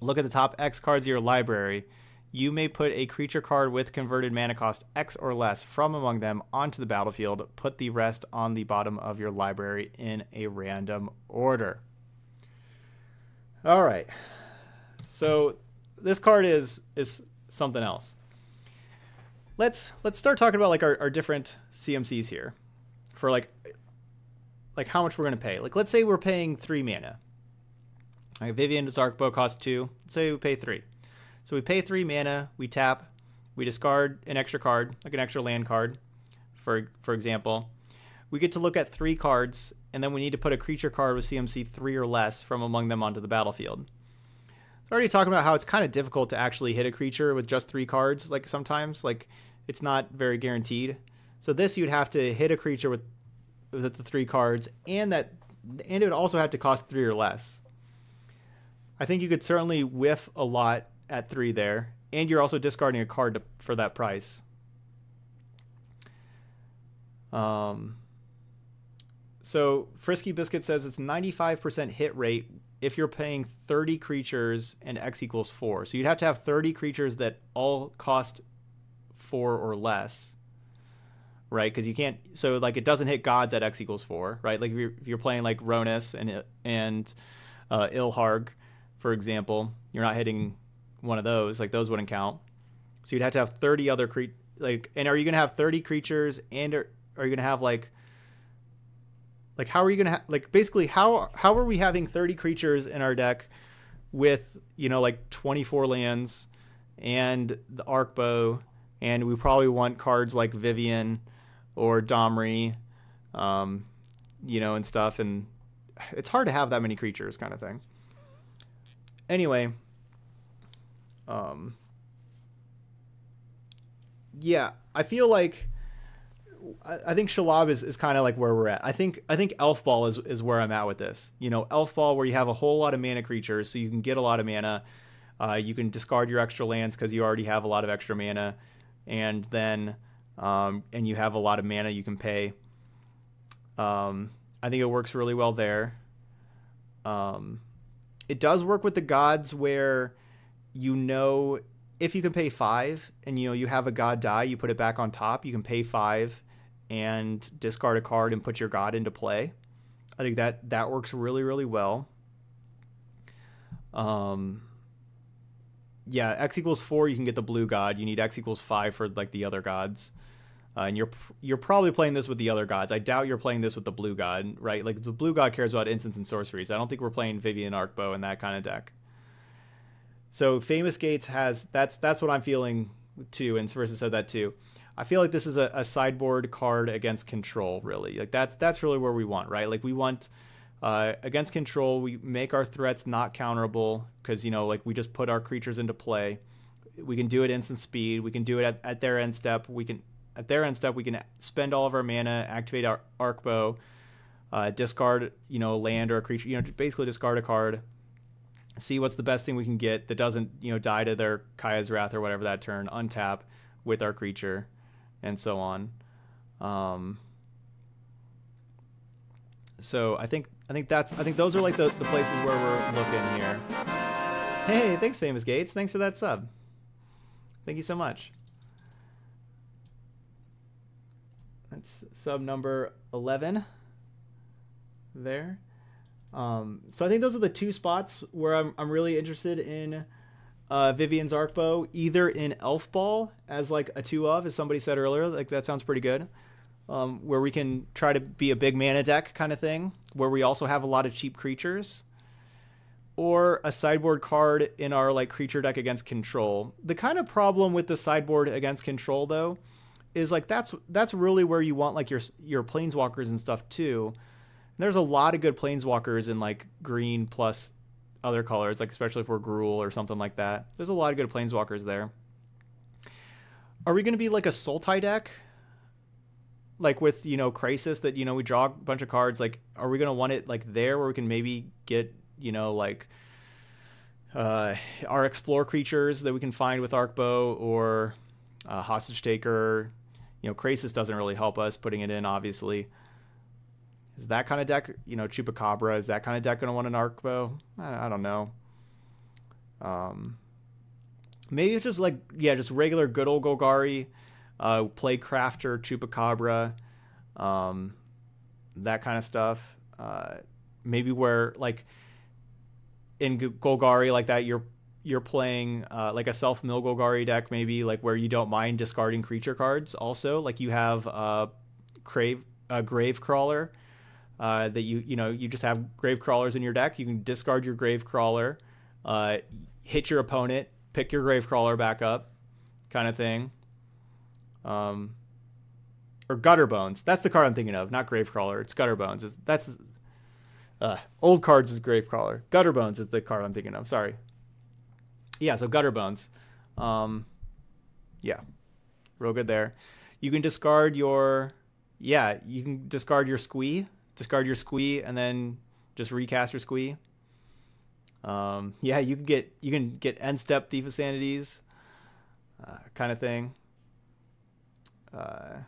Look at the top X cards of your library. You may put a creature card with converted mana cost X or less from among them onto the battlefield. Put the rest on the bottom of your library in a random order. All right. So this card is is something else let's let's start talking about like our, our different CMCs here for like like how much we're gonna pay. Like let's say we're paying three mana. Like Vivien's Arkbow costs two. Let's say we pay three. So we pay three mana, we tap, we discard an extra card, like an extra land card, for for example. We get to look at three cards, and then we need to put a creature card with CMC three or less from among them onto the battlefield. Already talking about how it's kind of difficult to actually hit a creature with just three cards. Like sometimes, like it's not very guaranteed. So this you'd have to hit a creature with, with the three cards, and that and it would also have to cost three or less. I think you could certainly whiff a lot at three there, and you're also discarding a card to, for that price. Um, so Frisky Biscuit says it's 95% hit rate if you're paying 30 creatures and X equals 4. So you'd have to have 30 creatures that all cost four or less, right? Because you can't. So like it doesn't hit gods at x equals four, right? Like if you're, if you're playing like Rhonas and and uh, Ilharg, for example, you're not hitting one of those. Like those wouldn't count. So you'd have to have 30 other cre like. And are you gonna have 30 creatures and are, are you gonna have like like how are you gonna ha- like basically how how are we having 30 creatures in our deck with you know like 24 lands and the Arkbow and we probably want cards like Vivien or Domri, um, you know, and stuff. And it's hard to have that many creatures, kind of thing. Anyway, um, yeah, I feel like I, think Shalab is, is kind of like where we're at. I think I think Elf Ball is is where I'm at with this. You know, Elf Ball where you have a whole lot of mana creatures, so you can get a lot of mana. Uh, you can discard your extra lands because you already have a lot of extra mana, and then um, and you have a lot of mana you can pay. Um, I think it works really well there. Um, it does work with the gods where you know if you can pay five and you know you have a god die, you put it back on top. You can pay five and discard a card and put your god into play. I think that that works really really well. Um, yeah, x equals four. You can get the blue god. You need x equals five for like the other gods. Uh, and you're you're probably playing this with the other gods. I doubt you're playing this with the blue god, right? Like the blue god cares about instants and sorceries. I don't think we're playing Vivien Arkbow in that kind of deck. So famous gates has that's that's what I'm feeling too, and Versus said that too. I feel like this is a, a, sideboard card against control, really. Like that's that's really where we want, right? Like we want uh, against control, we make our threats not counterable because you know, like we just put our creatures into play. We can do it instant speed. We can do it at, at their end step. We can at their end step, we can spend all of our mana, activate our Arkbow, uh, discard, you know, land or a creature, you know, basically discard a card, see what's the best thing we can get that doesn't, you know, die to their Kaya's Wrath or whatever that turn, untap with our creature, and so on. Um, so I think I think that's I think those are like the, the places where we're looking here. Hey, thanks, Famous Gates. Thanks for that sub. Thank you so much. That's sub number 11 there. Um, so I think those are the two spots where I'm, I'm really interested in uh, Vivien's Arkbow, either in Elf Ball as like a two of, as somebody said earlier, like that sounds pretty good. Um, where we can try to be a big mana deck kind of thing, where we also have a lot of cheap creatures, or a sideboard card in our like creature deck against control. The kind of problem with the sideboard against control though is like that's that's really where you want like your your planeswalkers and stuff too. And there's a lot of good planeswalkers in like green plus other colors, like especially for Gruul or something like that. There's a lot of good planeswalkers there. Are we going to be like a Sultai deck? Like with, you know, Krasis that, you know, we draw a bunch of cards. Like, are we going to want it like there where we can maybe get, you know, like uh, our explore creatures that we can find with Arkbow or uh, Hostage Taker, you know, Krasis doesn't really help us putting it in, obviously. Is that kind of deck, you know, Chupacabra, is that kind of deck going to want an Arkbow? I, I don't know. Um, maybe it's just like, yeah, just regular good old Golgari, uh, Plaguecrafter, Chupacabra, um, that kind of stuff. Uh, maybe where, like, in Golgari like that, you're you're playing uh, like a self mill Golgari deck, maybe like where you don't mind discarding creature cards. Also, like you have a crave a grave crawler uh, that you you know you just have grave crawlers in your deck. You can discard your grave crawler, uh, hit your opponent, pick your grave crawler back up, kind of thing. Um, or gutter bones. That's the card I'm thinking of, not grave crawler. It's gutter bones. Is that's uh, old cards is grave crawler. Gutter bones is the card I'm thinking of. Sorry yeah, so gutter bones. Um, yeah, real good there. You can discard your, yeah, you can discard your squee, discard your squee, and then just recast your squee. Um, yeah, you can get you can get end step thief of sanities, uh, kind of thing. Uh,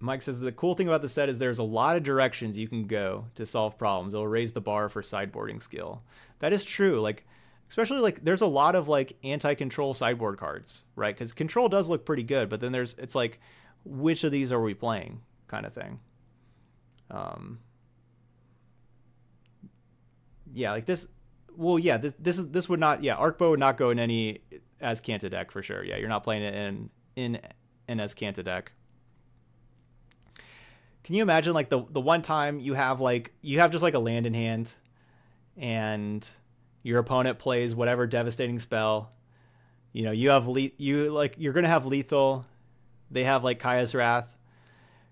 Mike says the cool thing about the set is there's a lot of directions you can go to solve problems. It'll raise the bar for sideboarding skill. That is true. Like especially like there's a lot of like anti-control sideboard cards, right? Because control does look pretty good, but then there's it's like which of these are we playing kind of thing. Um, yeah, like this. Well, yeah, this, this is this would not. Yeah, Arkbow would not go in any Azcanta deck for sure. Yeah, you're not playing it in in in an Azcanta deck. Can you imagine like the the one time you have like you have just like a land in hand, and your opponent plays whatever devastating spell. You know, you have le- you like you're gonna have lethal. They have like Kaya's Wrath,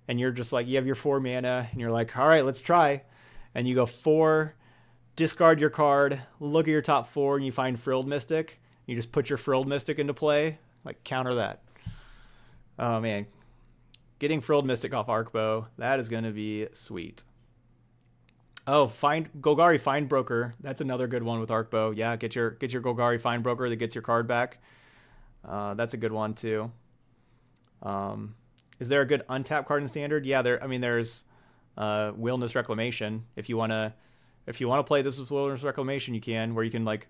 and you're just like you have your four mana, and you're like, all right, let's try, and you go four, discard your card, look at your top four, and you find Frilled Mystic. You just put your Frilled Mystic into play, like counter that. Oh man, getting frilled mystic off Arkbow that is gonna be sweet. Oh, find Golgari Find Broker. That's another good one with Arkbow. Yeah, get your get your Golgari Find Broker that gets your card back. Uh, that's a good one too. Um, is there a good untapped card in standard? Yeah, there. I mean, there's uh, Wilderness Reclamation. If you wanna, if you wanna play this with Wilderness Reclamation, you can. Where you can like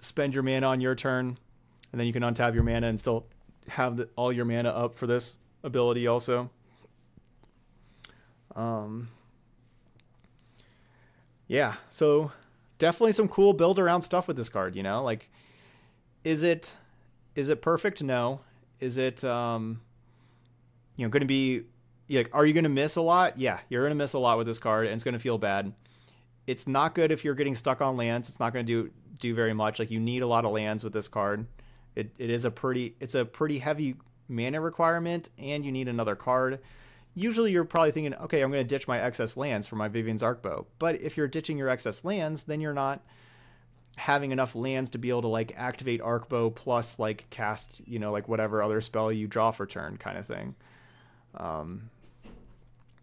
spend your mana on your turn, and then you can untap your mana and still have the, all your mana up for this ability also. Um, yeah, so definitely some cool build around stuff with this card. You know, like, is it is it perfect? No. Is it um, you know, going to be like, are you going to miss a lot? Yeah, you're going to miss a lot with this card, and it's going to feel bad. It's not good if you're getting stuck on lands. It's not going to do do very much. Like you need a lot of lands with this card. It, it is a pretty it's a pretty heavy mana requirement, and you need another card usually you're probably thinking, okay, I'm going to ditch my excess lands for my Vivien's Arkbow. But if you're ditching your excess lands, then you're not having enough lands to be able to like activate Arkbow plus like cast, you know, like whatever other spell you draw for turn kind of thing. Um,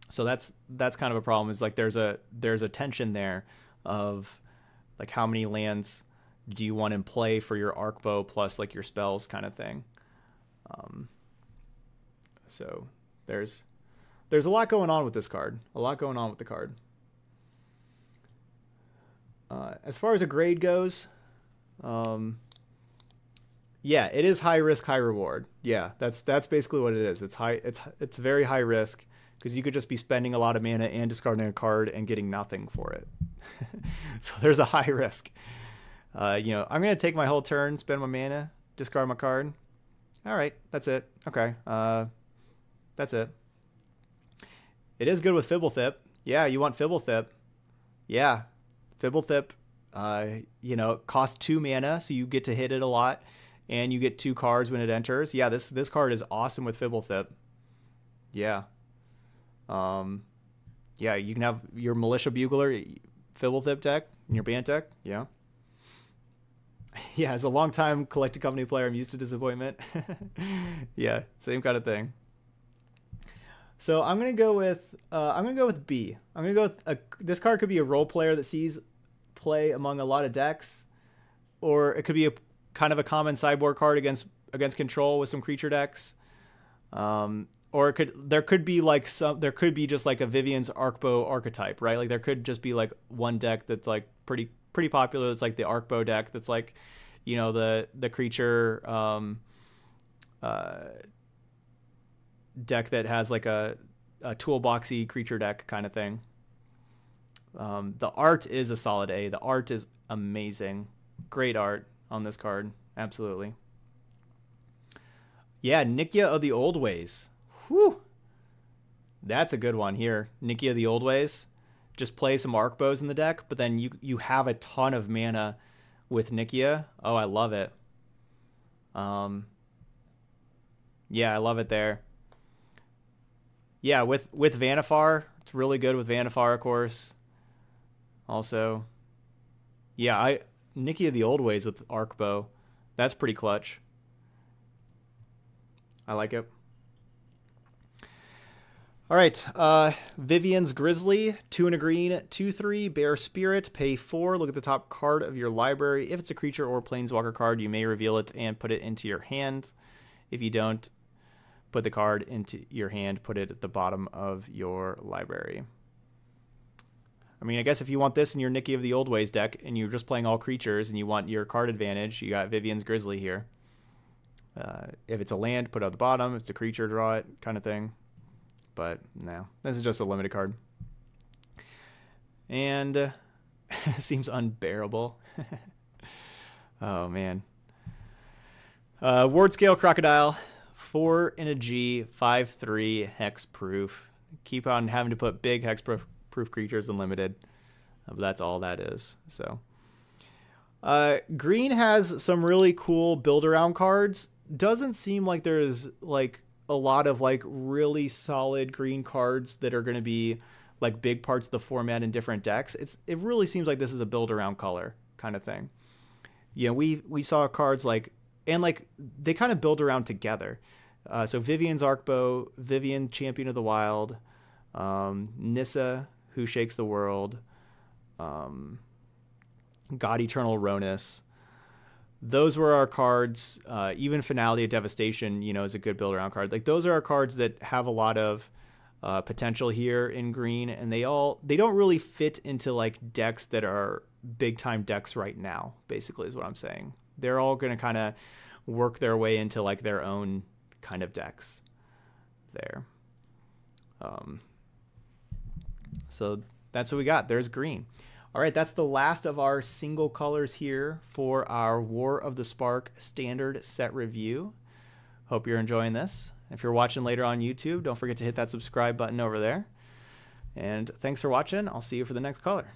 so that's that's kind of a problem. Is like there's a there's a tension there of like how many lands do you want in play for your Arkbow plus like your spells kind of thing. Um, so there's there's a lot going on with this card. A lot going on with the card. Uh, as far as a grade goes, um, yeah, it is high risk, high reward. Yeah, that's that's basically what it is. It's high. It's it's very high risk because you could just be spending a lot of mana and discarding a card and getting nothing for it. *laughs* so there's a high risk. Uh, you know, I'm gonna take my whole turn, spend my mana, discard my card. All right, that's it. Okay, uh, that's it. It is good with Fblthp. Yeah, you want Fblthp. Yeah, Fblthp. Uh, you know, costs two mana, so you get to hit it a lot, and you get two cards when it enters. Yeah, this this card is awesome with Fblthp. Yeah. Um, yeah, you can have your Militia Bugler, Fblthp deck in your Bant deck. Yeah. *laughs* Yeah, as a long time collected company player, I'm used to disappointment. *laughs* yeah, same kind of thing. So I'm gonna go with uh, I'm gonna go with B. I'm gonna go with a, this card could be a role player that sees play among a lot of decks, or it could be a kind of a common sideboard card against against control with some creature decks. Um, or it could there could be like some there could be just like a Vivien's Arkbow archetype, right? Like there could just be like one deck that's like pretty pretty popular. That's like the Arkbow deck that's like, you know, the the creature um, uh, deck that has like a, a toolboxy creature deck kind of thing. Um, the art is a solid A. The art is amazing. Great art on this card. Absolutely. Yeah, Nikya of the Old Ways. Whew. That's a good one here. Nikya of the Old Ways. Just play some Arkbows in the deck, but then you you have a ton of mana with Nikya. Oh, I love it. Um, yeah, I love it there yeah, with with Vannifar, it's really good with Vannifar, of course. Also, yeah, I Nikya the old ways with Arkbow, that's pretty clutch. I like it. All right, uh, Vivien's Grizzly, two and a green, two three, Bear Spirit, pay four. Look at the top card of your library. If it's a creature or planeswalker card, you may reveal it and put it into your hand. If you don't, put the card into your hand, put it at the bottom of your library. I mean, I guess if you want this in your Nikya of the Old Ways deck and you're just playing all creatures and you want your card advantage, you got Vivien's Grizzly here. Uh, if it's a land, put it at the bottom. If it's a creature, draw it, kind of thing. But no, this is just a limited card. And uh, *laughs* seems unbearable. *laughs* oh, man. Uh, Wardscale Crocodile four and a G, five three hex proof. Keep on having to put big hex proof, proof creatures unlimited. But that's all that is. So uh, green has some really cool build around cards. Doesn't seem like there's like a lot of like really solid green cards that are going to be like big parts of the format in different decks. It's it really seems like this is a build around color kind of thing. Yeah, we we saw cards like and like they kind of build around together Uh, so Vivien's Arkbow, Vivien Champion of the Wild, um, Nissa Who Shakes the World, um, God Eternal Rhonas. Those were our cards. Uh, even Finale of Devastation, you know, is a good build around card. Like those are our cards that have a lot of uh, potential here in green, and they all they don't really fit into like decks that are big time decks right now. Basically, is what I'm saying. They're all going to kind of work their way into like their own kind of decks there. Um, so that's what we got. There's green. All right, that's the last of our single colors here for our War of the Spark standard set review. Hope you're enjoying this. If you're watching later on YouTube, don't forget to hit that subscribe button over there. And thanks for watching. I'll see you for the next color.